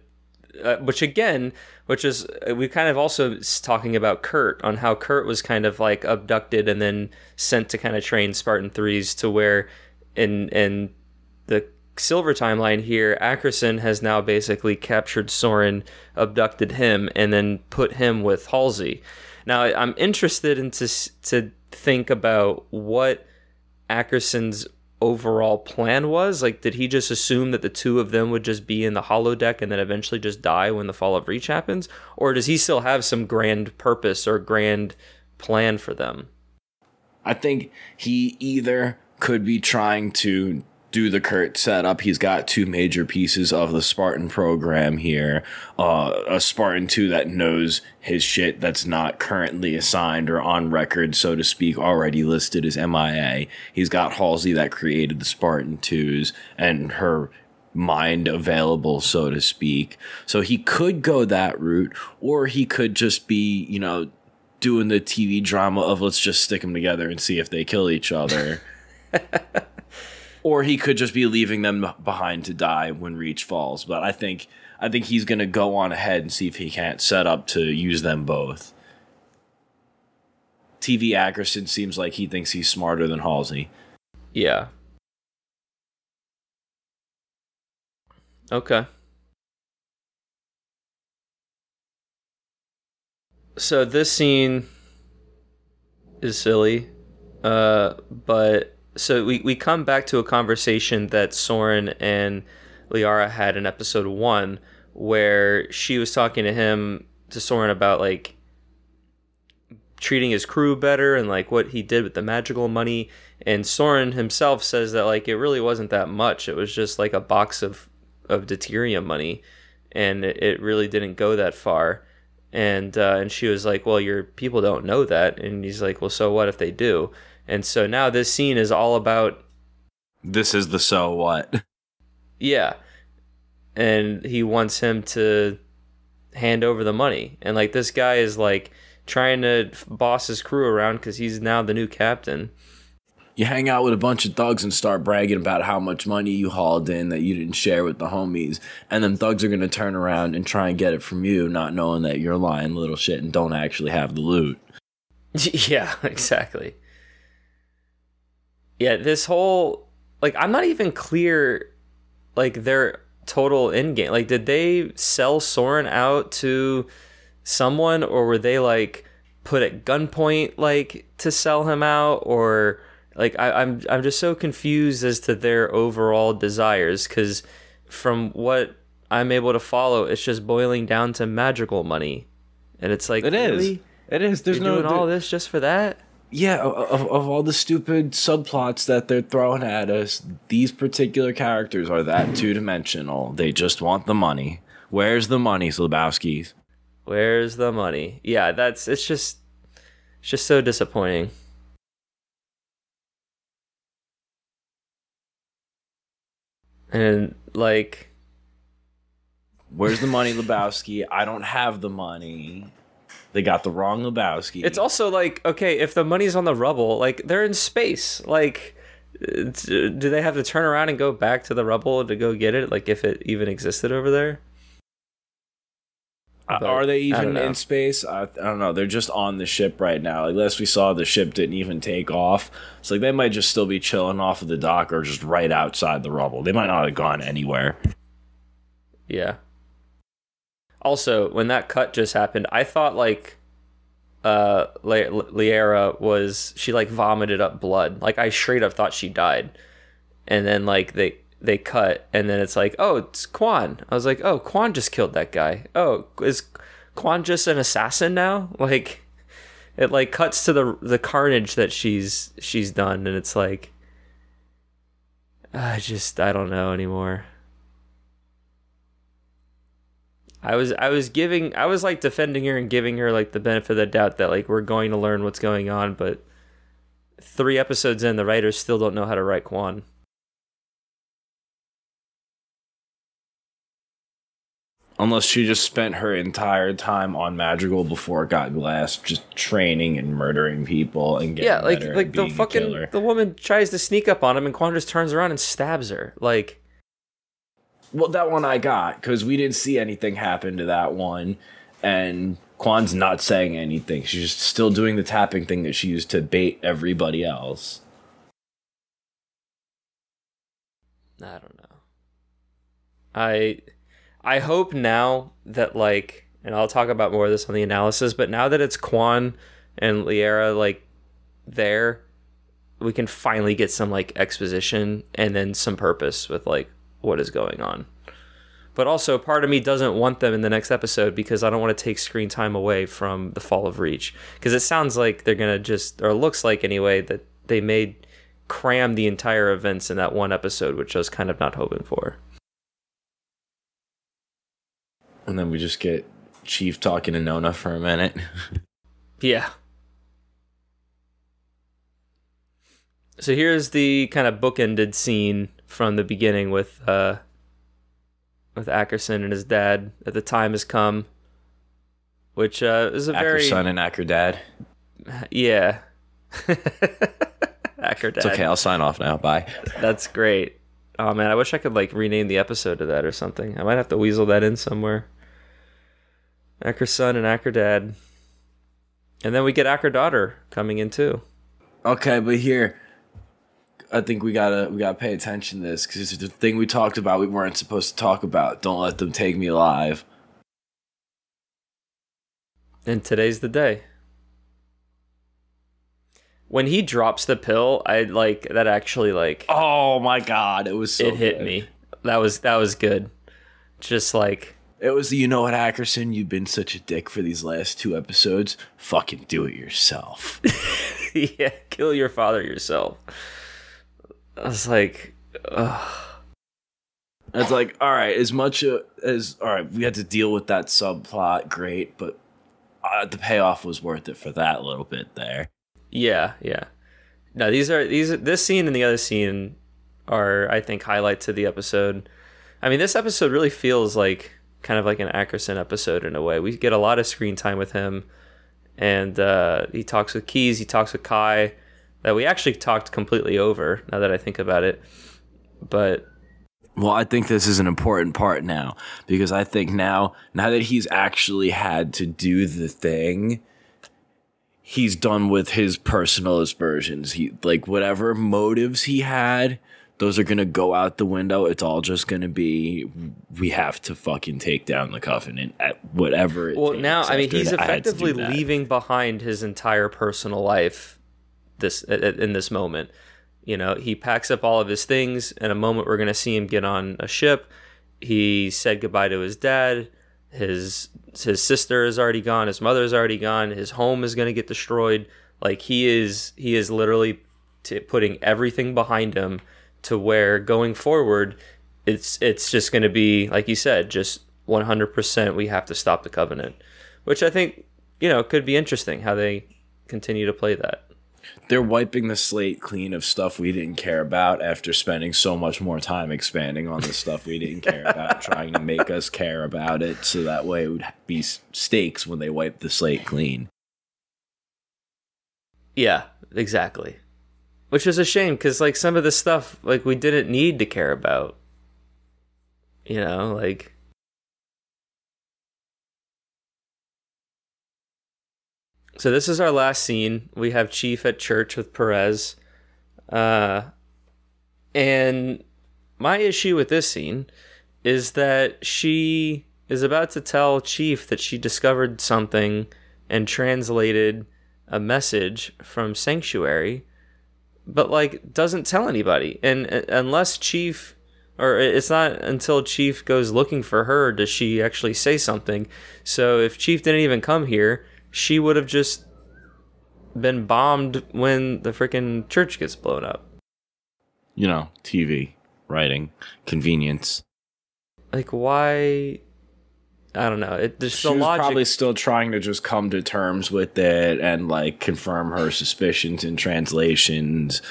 uh, which again, which is uh, we kind of also talking about Kurt on how Kurt was kind of like abducted and then sent to kind of train Spartan 3s to where in in the silver timeline here Ackerson has now basically captured Soren, abducted him and then put him with Halsey. Now I'm interested in to to think about what Ackerson's overall plan was? Like, did he just assume that the two of them would just be in the holodeck and then eventually just die when the fall of Reach happens? Or does he still have some grand purpose or grand plan for them? I think he either could be trying to do the Kurt setup. He's got two major pieces of the Spartan program here. Uh, a Spartan 2 that knows his shit that's not currently assigned or on record, so to speak, already listed as MIA. He's got Halsey that created the Spartan 2s and her mind available, so to speak. So he could go that route, or he could just be, you know, doing the TV drama of let's just stick them together and see if they kill each other. or he could just be leaving them behind to die when Reach falls. But I think I think he's gonna go on ahead and see if he can't set up to use them both. TV Ackerson seems like he thinks he's smarter than Halsey. Yeah. Okay. So this scene is silly, uh, but so we, we come back to a conversation that Soren and Liara had in episode one, where she was talking to him to Soren about like treating his crew better and like what he did with the magical money. And Soren himself says that like it really wasn't that much. It was just like a box of of deuterium money, and it, it really didn't go that far. And uh, and she was like, "Well, your people don't know that." And he's like, "Well, so what if they do?" And so now this scene is all about This is the so what. yeah, and he wants him to hand over the money. And like this guy is like trying to boss his crew around because he's now the new captain. You hang out with a bunch of thugs and start bragging about how much money you hauled in that you didn't share with the homies, and then thugs are gonna turn around and try and get it from you, not knowing that you're lying little shit and don't actually have the loot. yeah, exactly. Yeah, this whole like I'm not even clear like their total end game. Like did they sell Soren out to someone or were they like put at gunpoint like to sell him out or like I, I'm I'm just so confused as to their overall desires because from what I'm able to follow, it's just boiling down to magical money, and it's like It is. really? It is. There's You're no doing all this just for that? Yeah of, of all the stupid subplots that they're throwing at us these particular characters are that two-dimensional they just want the money where's the money Slabowskis? Where's the money? Yeah, that's it's just it's just so disappointing. And like where's the money lebowski i don't have the money they got the wrong lebowski. It's also like okay, if the money's on the rubble, like they're in space, like do they have to turn around and go back to the rubble to go get it? Like if it even existed over there? Uh, but are they even in space? I, I don't know. They're just on the ship right now. Like last we saw the ship didn't even take off. So like they might just still be chilling off of the dock or just right outside the rubble. They might not have gone anywhere. Yeah. Also, when that cut just happened, I thought like uh Liera was she like vomited up blood. Like I straight up thought she died. And then like they they cut and then it's like, "Oh, it's Kwan." I was like, "Oh, Kwan just killed that guy." Oh, is Kwan just an assassin now? Like it like cuts to the the carnage that she's she's done, and it's like, I just I don't know anymore. I was I was giving I was like defending her and giving her like the benefit of the doubt that like we're going to learn what's going on, but three episodes in, the writers still don't know how to write Kwan. Unless she just spent her entire time on Madrigal before it got glass, just training and murdering people and getting yeah, like like the fucking the woman tries to sneak up on him, and Kwan just turns around and stabs her. Like Well, that one I got because we didn't see anything happen to that one, and Kwan's not saying anything. She's just still doing the tapping thing that she used to bait everybody else. I don't know. I I hope now that like and I'll talk about more of this on the analysis, but now that it's Kwan and Liera like there, we can finally get some like exposition and then some purpose with like what is going on. But also part of me doesn't want them in the next episode because I don't want to take screen time away from the fall of Reach. Because it sounds like they're gonna just or looks like anyway that they made cram the entire events in that one episode, which I was kind of not hoping for. And then we just get Chief talking to Nona for a minute. Yeah. So here's the kind of bookended scene from the beginning with uh with Ackerson and his dad that the time has come. Which uh is a Acker very son and Acker dad. yeah. Acker dad. It's okay. I'll sign off now. Bye. That's great. Oh man, I wish I could like rename the episode to that or something. I might have to weasel that in somewhere. Acker son and Acker dad. And then we get Acker daughter coming in too. Okay, but here, I think we gotta we gotta pay attention to this because the thing we talked about. We weren't supposed to talk about. Don't let them take me alive. And today's the day. When he drops the pill, I like that actually like Oh my god, it was so it hit good. me. That was that was good. Just like It was you know what, Ackerson, you've been such a dick for these last two episodes. Fucking do it yourself. yeah, kill your father yourself. I was like, ugh. it's like, all right, as much as all right, we had to deal with that subplot, great, but uh, the payoff was worth it for that little bit there. Yeah, yeah. No, these are these this scene and the other scene are I think highlights of the episode. I mean, this episode really feels like kind of like an Ackerson episode in a way. We get a lot of screen time with him, and uh, he talks with Keyes, he talks with Kai, that we actually talked completely over. Now that I think about it, but Well, I think this is an important part now because I think now, now that he's actually had to do the thing, he's done with his personal aspersions. He like whatever motives he had, those are gonna go out the window. It's all just gonna be we have to fucking take down the covenant at whatever. It well, now I mean he's that. I had to do effectively leaving behind his entire personal life this in this moment. You know, he packs up all of his things. In a moment, we're going to see him get on a ship. He said goodbye to his dad. His his sister is already gone. His mother is already gone. His home is going to get destroyed. Like he is he is literally t- putting everything behind him to where going forward, it's it's just going to be like you said, just 100%. We have to stop the covenant, which I think you know could be interesting how they continue to play that. They're wiping the slate clean of stuff we didn't care about after spending so much more time expanding on the stuff we didn't care about, trying to make us care about it so that way it would be stakes when they wipe the slate clean. Yeah, exactly. Which is a shame because like some of the stuff like we didn't need to care about. You know, like So this is our last scene. We have Chief at church with Perez. Uh and my issue with this scene is that she is about to tell Chief that she discovered something and translated a message from Sanctuary, but like doesn't tell anybody. And uh, unless Chief, or it's not until Chief goes looking for her does she actually say something. So if Chief didn't even come here, she would have just been bombed when the freaking church gets blown up. You know, TV, writing, convenience. Like why? I don't know. It there's She was logic. probably still trying to just come to terms with it and like confirm her suspicions in translations.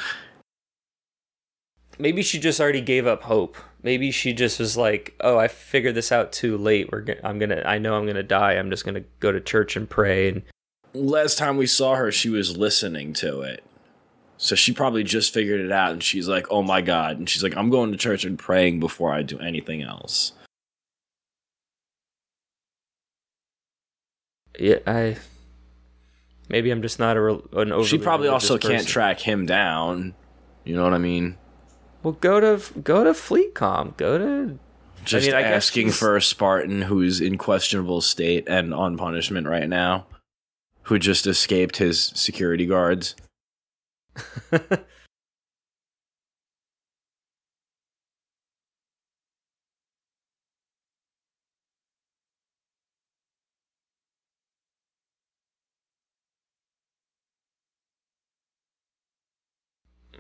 Maybe she just already gave up hope. Maybe she just was like, "Oh, I figured this out too late. We're go- I'm gonna. I know I'm gonna die. I'm just gonna go to church and pray." And Last time we saw her, she was listening to it. So she probably just figured it out and she's like, oh my God. And she's like, I'm going to church and praying before I do anything else. yeah, I. Maybe I'm just not a an overly she probably also can't track him down. You know what I mean? Well, go to go to FleetCom. Go to Just mean, I asking she's- for a Spartan who's in questionable state and on punishment right now, who just escaped his security guards.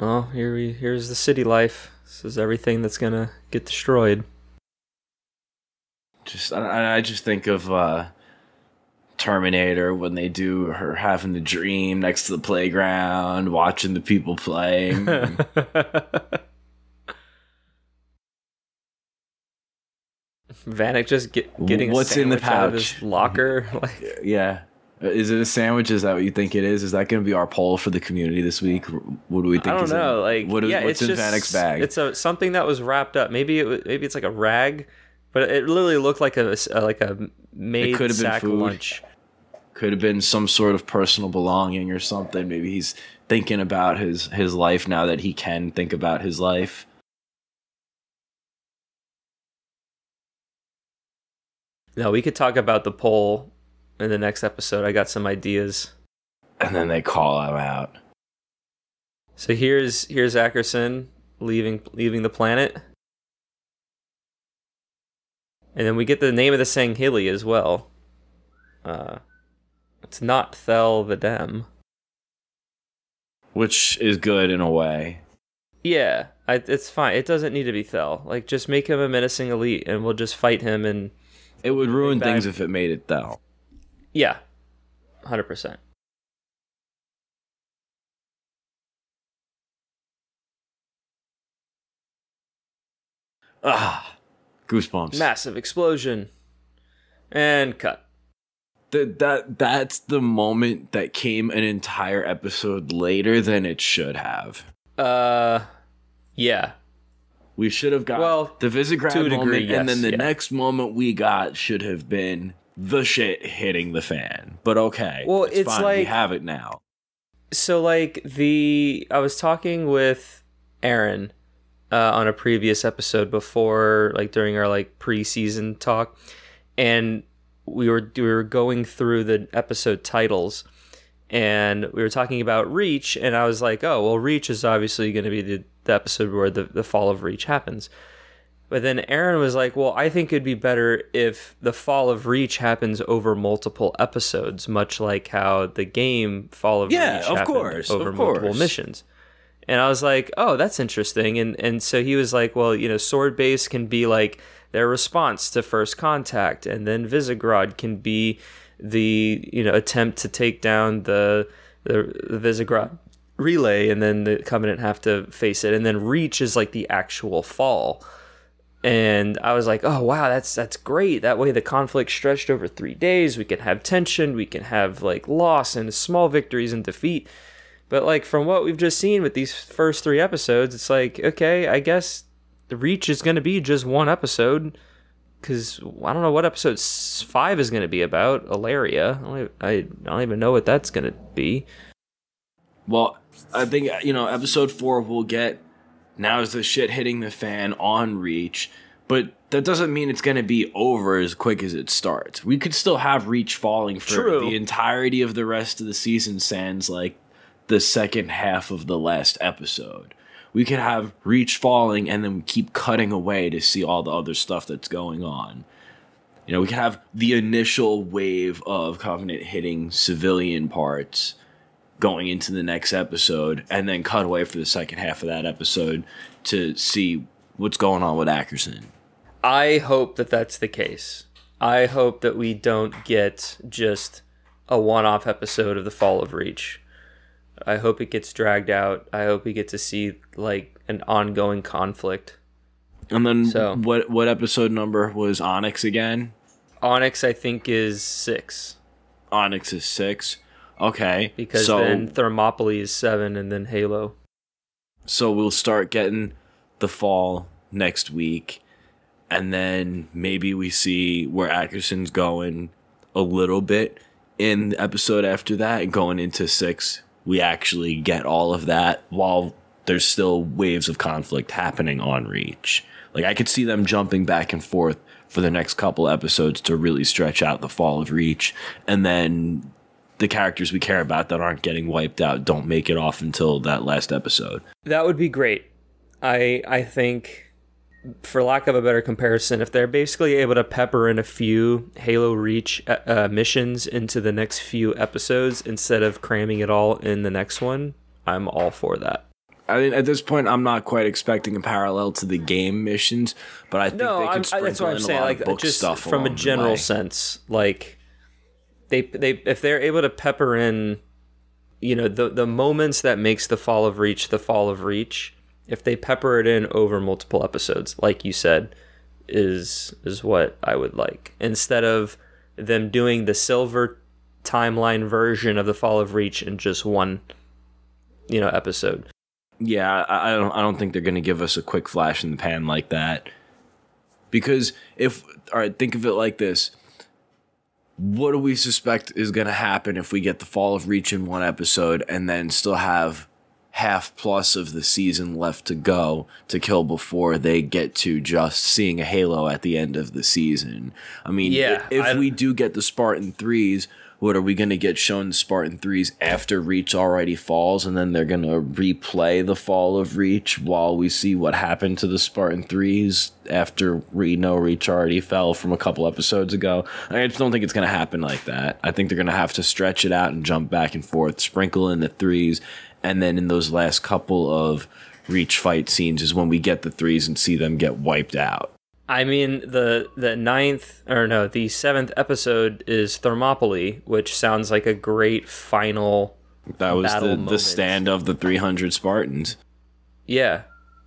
Well, here we here's the city life. This is everything that's gonna get destroyed. Just I, I just think of uh, Terminator when they do her having the dream next to the playground, watching the people playing. Vanek just get, getting a What's in the sandwich out of pouch? his locker. Like, yeah. Is it a sandwich? Is that what you think it is? Is that going to be our poll for the community this week? What do we think? I don't in- know. Like, what is, yeah, what's it's in just, Vanek's bag? It's a something that was wrapped up. Maybe it maybe it's like a rag, but it literally looked like a uh, like a made could have been sack food. lunch. Could have been some sort of personal belonging or something. Maybe he's thinking about his his life now that he can think about his life. No, we could talk about the poll in the next episode. I got some ideas. And then they call him out. So here's here's Ackerson leaving leaving the planet. And then we get the name of the Sangheili as well. Uh it's not Thel 'Vadam. which is good in a way. Yeah, I, it's fine. It doesn't need to be Thel. Like just make him a menacing elite and we'll just fight him and It would ruin things if it made it though. Yeah. 100%. Ah, goosebumps. Massive explosion. And cut. That that that's the moment that came an entire episode later than it should have. Uh yeah. We should have got Well, the Visegrad moment, degree, and then the yeah. next moment we got should have been the shit hitting the fan. But okay, Well, it's fine. we have it now. so like the I was talking with Aaron uh, on a previous episode before, like during our like preseason talk, and we were we were going through the episode titles, and we were talking about Reach, and I was like, oh well, Reach is obviously going to be the, the episode where the the fall of Reach happens. But then Aaron was like, "Well, I think it'd be better if the fall of Reach happens over multiple episodes, much like how the game Fall of Yeah, Reach of happened course, over of multiple course. missions." And I was like, "Oh, that's interesting." And and so he was like, "Well, you know, Sword Base can be like their response to First Contact, and then Visegrad can be the you know attempt to take down the the, the Visegrad relay, and then the Covenant have to face it, and then Reach is like the actual fall." And I was like, "Oh wow, that's that's great. That way, the conflict stretched over three days. We can have tension. We can have like loss and small victories and defeat." But like from what we've just seen with these first three episodes, it's like, okay, I guess the reach is going to be just one episode because I don't know what episode five is going to be about. Aleria, I don't, I, don't even know what that's going to be. Well, I think you know, episode four will get now is the shit hitting the fan on Reach, but that doesn't mean it's going to be over as quick as it starts. We could still have Reach falling for True. the entirety of the rest of the season. Sans like the second half of the last episode. We could have Reach falling and then keep cutting away to see all the other stuff that's going on. You know, we could have the initial wave of Covenant hitting civilian parts going into the next episode, and then cut away for the second half of that episode to see what's going on with Ackerson. I hope that that's the case. I hope that we don't get just a one off episode of The Fall of Reach. I hope it gets dragged out. I hope we get to see like an ongoing conflict. And then So- what what episode number was Onyx again? Onyx, I think, is six Onyx is six. Okay. because so then Thermopylae is seven, and then Halo. so we'll start getting the fall next week and then maybe we see where Ackerson's going a little bit in the episode after that and going into six we actually get all of that while there's still waves of conflict happening on reach like i could see them jumping back and forth for the next couple episodes to really stretch out the fall of reach and then the characters we care about that aren't getting wiped out don't make it off until that last episode That would be great. I I think, for lack of a better comparison, if they're basically able to pepper in a few Halo Reach uh, uh, missions into the next few episodes instead of cramming it all in the next one, I'm all for that. I mean, at this point, I'm not quite expecting a parallel to the game missions, but I think No, they could I'm, I, sprinkle that's what I'm in a saying. lot Like of book just stuff from a along the general way. sense, like they they if they're able to pepper in, you know, the the moments that makes the fall of Reach the fall of Reach, if they pepper it in over multiple episodes, like you said, is is what I would like instead of them doing the silver timeline version of the fall of Reach in just one, you know, episode. Yeah, I, don't. I don't think they're going to give us a quick flash in the pan like that. Because if all right, think of it like this: What do we suspect is going to happen if we get the fall of Reach in one episode and then still have half plus of the season left to go to kill before they get to just seeing a Halo at the end of the season? I mean, Yeah, if I- we do get the Spartan threes. What are we going to get shown the Spartan threes after Reach already falls, and then they're going to replay the fall of Reach while we see what happened to the Spartan threes after we know Reach already fell from a couple episodes ago? I just don't think it's going to happen like that. I think they're going to have to stretch it out and jump back and forth, sprinkle in the threes, and then in those last couple of Reach fight scenes is when we get the threes and see them get wiped out. I mean the the ninth or no the seventh episode is Thermopylae, which sounds like a great final. That was the, the stand of the 300 Spartans. Yeah,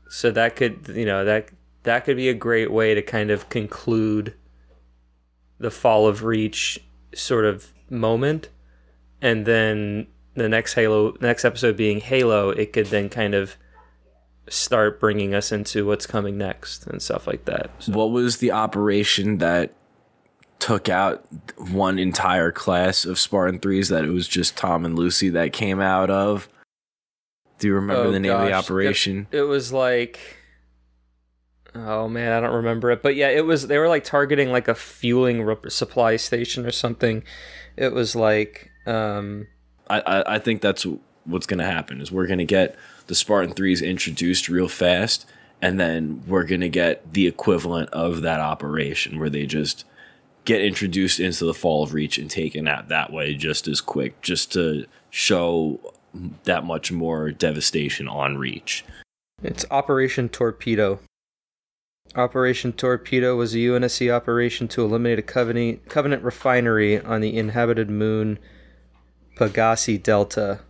so that could you know that that could be a great way to kind of conclude the fall of Reach sort of moment, and then the next Halo next episode being Halo, it could then kind of start bringing us into what's coming next and stuff like that. So- What was the operation that took out one entire class of Spartan threes that it was just Tom and Lucy that came out of? Do you remember Oh, the name of the operation? It was like Oh man, I don't remember it. But yeah, it was they were like targeting like a fueling supply station or something. It was like um I, I, I think that's what's going to happen is we're going to get the Spartan 3 is introduced real fast, and then we're going to get the equivalent of that operation where they just get introduced into the fall of reach and taken out that way just as quick, just to show that much more devastation on reach. it's Operation Torpedo. Operation Torpedo was a UNSC operation to eliminate a Covenant Covenant refinery on the inhabited moon Pegasi Delta.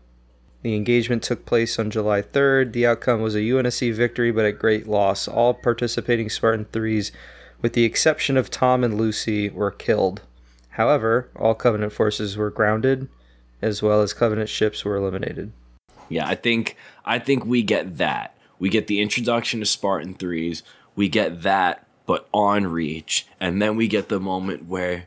The engagement took place on July 3rd. The outcome was a UNSC victory, but at great loss. All participating Spartan 3s, with the exception of Tom and Lucy, were killed. However, all Covenant forces were grounded, as well as Covenant ships were eliminated. Yeah, I think I think we get that. We get the introduction to Spartan threes. We get that, but on reach, and then we get the moment where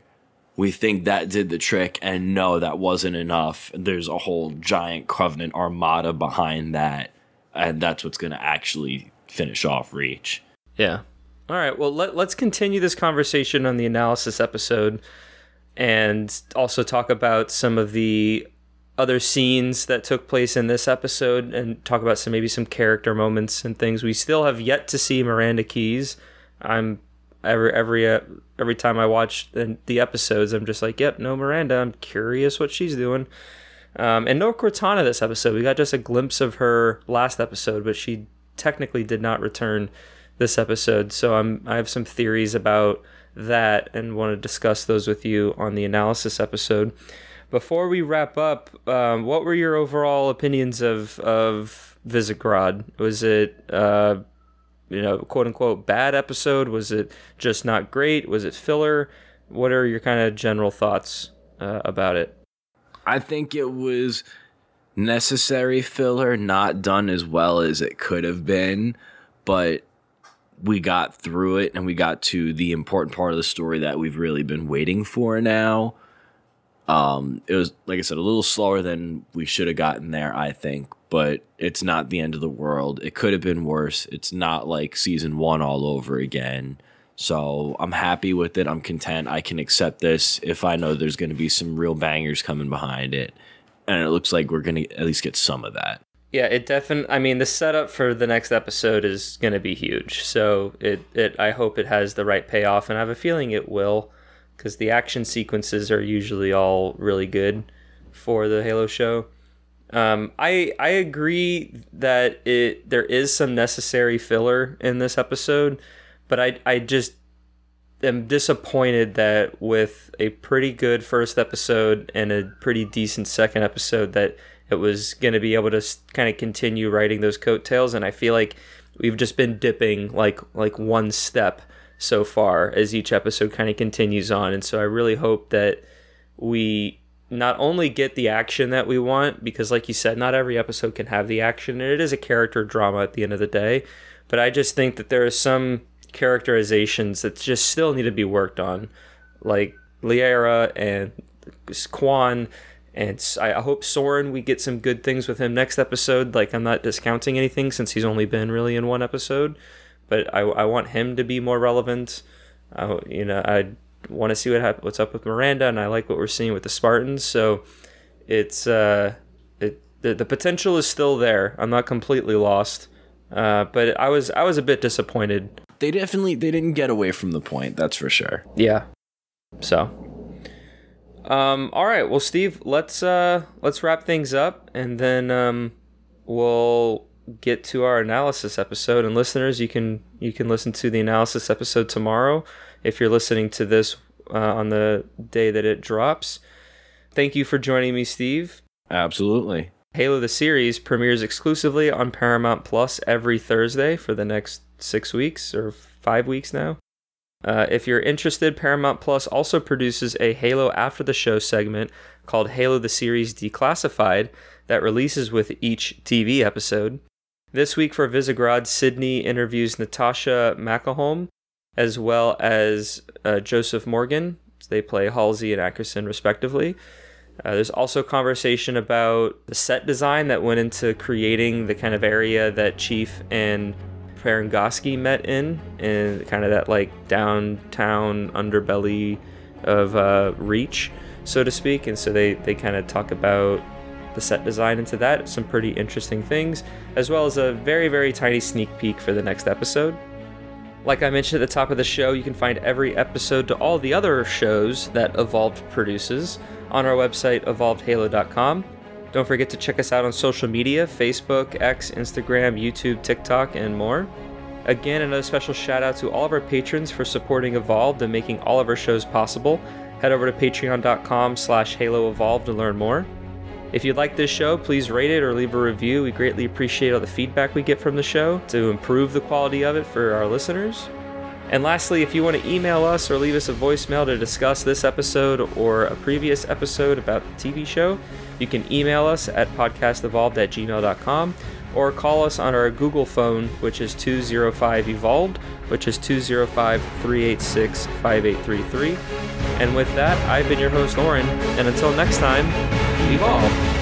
we think that did the trick, and no, that wasn't enough. There's a whole giant Covenant armada behind that, and that's what's going to actually finish off reach. Yeah. All right. Well, let, let's continue this conversation on the analysis episode and also talk about some of the other scenes that took place in this episode and talk about some maybe some character moments and things. We still have yet to see Miranda Keyes. I'm every every uh, every time I watch the, the episodes, I'm just like, yep, no Miranda. I'm curious what she's doing. Um, and no Cortana this episode. We got just a glimpse of her last episode, but she technically did not return this episode. So I'm I have some theories about that and want to discuss those with you on the analysis episode. Before we wrap up, um, what were your overall opinions of of Visegrad? Was it uh, you know quote unquote bad episode? Was it just not great? Was it filler? What are your kind of general thoughts uh, about it? I think it was necessary filler, not done as well as it could have been, but we got through it and we got to the important part of the story that we've really been waiting for now. Um, it was like I said, a little slower than we should have gotten there, I think, but it's not the end of the world. It could have been worse. It's not like season one all over again. So I'm happy with it. I'm content. I can accept this if I know there's going to be some real bangers coming behind it. And it looks like we're going to at least get some of that. Yeah, it definitely. I mean, the setup for the next episode is going to be huge. So it, it. I hope it has the right payoff, and I have a feeling it will, because the action sequences are usually all really good for the Halo show. Um, I I agree that it there is some necessary filler in this episode, but I I just am disappointed that with a pretty good first episode and a pretty decent second episode that it was going to be able to kind of continue writing those coattails and i feel like we've just been dipping like like one step so far as each episode kind of continues on and so i really hope that we not only get the action that we want because like you said not every episode can have the action and it is a character drama at the end of the day but i just think that there are some characterizations that just still need to be worked on like Liara and Kwan and I hope Soren we get some good things with him next episode. Like I'm not discounting anything since he's only been really in one episode, but I, I want him to be more relevant. I, you know I want to see what what's up with Miranda, and I like what we're seeing with the Spartans. So it's uh it the, the potential is still there. I'm not completely lost, uh, but I was I was a bit disappointed. They definitely they didn't get away from the point. That's for sure. Yeah. So um, all right, well, Steve, let's uh, let's wrap things up, and then um, we'll get to our analysis episode. And listeners, you can you can listen to the analysis episode tomorrow if you're listening to this uh, on the day that it drops. Thank you for joining me, Steve. Absolutely. Halo the series premieres exclusively on Paramount Plus every Thursday for the next six weeks or five weeks now. Uh, if you're interested, Paramount Plus also produces a Halo After the Show segment called Halo the Series Declassified that releases with each TV episode. This week for Visegrad, Sydney interviews Natasha McElhone as well as uh, Joseph Morgan. They play Halsey and Ackerson, respectively. Uh, there's also conversation about the set design that went into creating the kind of area that Chief and Parangosky met in, in kind of that like downtown underbelly of uh, Reach, so to speak. And so they, they kind of talk about the set design into that, some pretty interesting things, as well as a very, very tiny sneak peek for the next episode. Like I mentioned at the top of the show, you can find every episode to all the other shows that Evolved produces on our website, evolvedhalo.com. Don't forget to check us out on social media Facebook, X, Instagram, YouTube, TikTok, and more. Again, another special shout out to all of our patrons for supporting Evolved and making all of our shows possible. Head over to patreon.com slash Halo Evolved to learn more. If you'd like this show, please rate it or leave a review. We greatly appreciate all the feedback we get from the show to improve the quality of it for our listeners. And lastly, if you want to email us or leave us a voicemail to discuss this episode or a previous episode about the TV show, you can email us at podcastevolved at gmail.com or call us on our Google phone, which is 205 Evolved, which is 205 386 5833. And with that, I've been your host, Oran, and until next time, Evolve.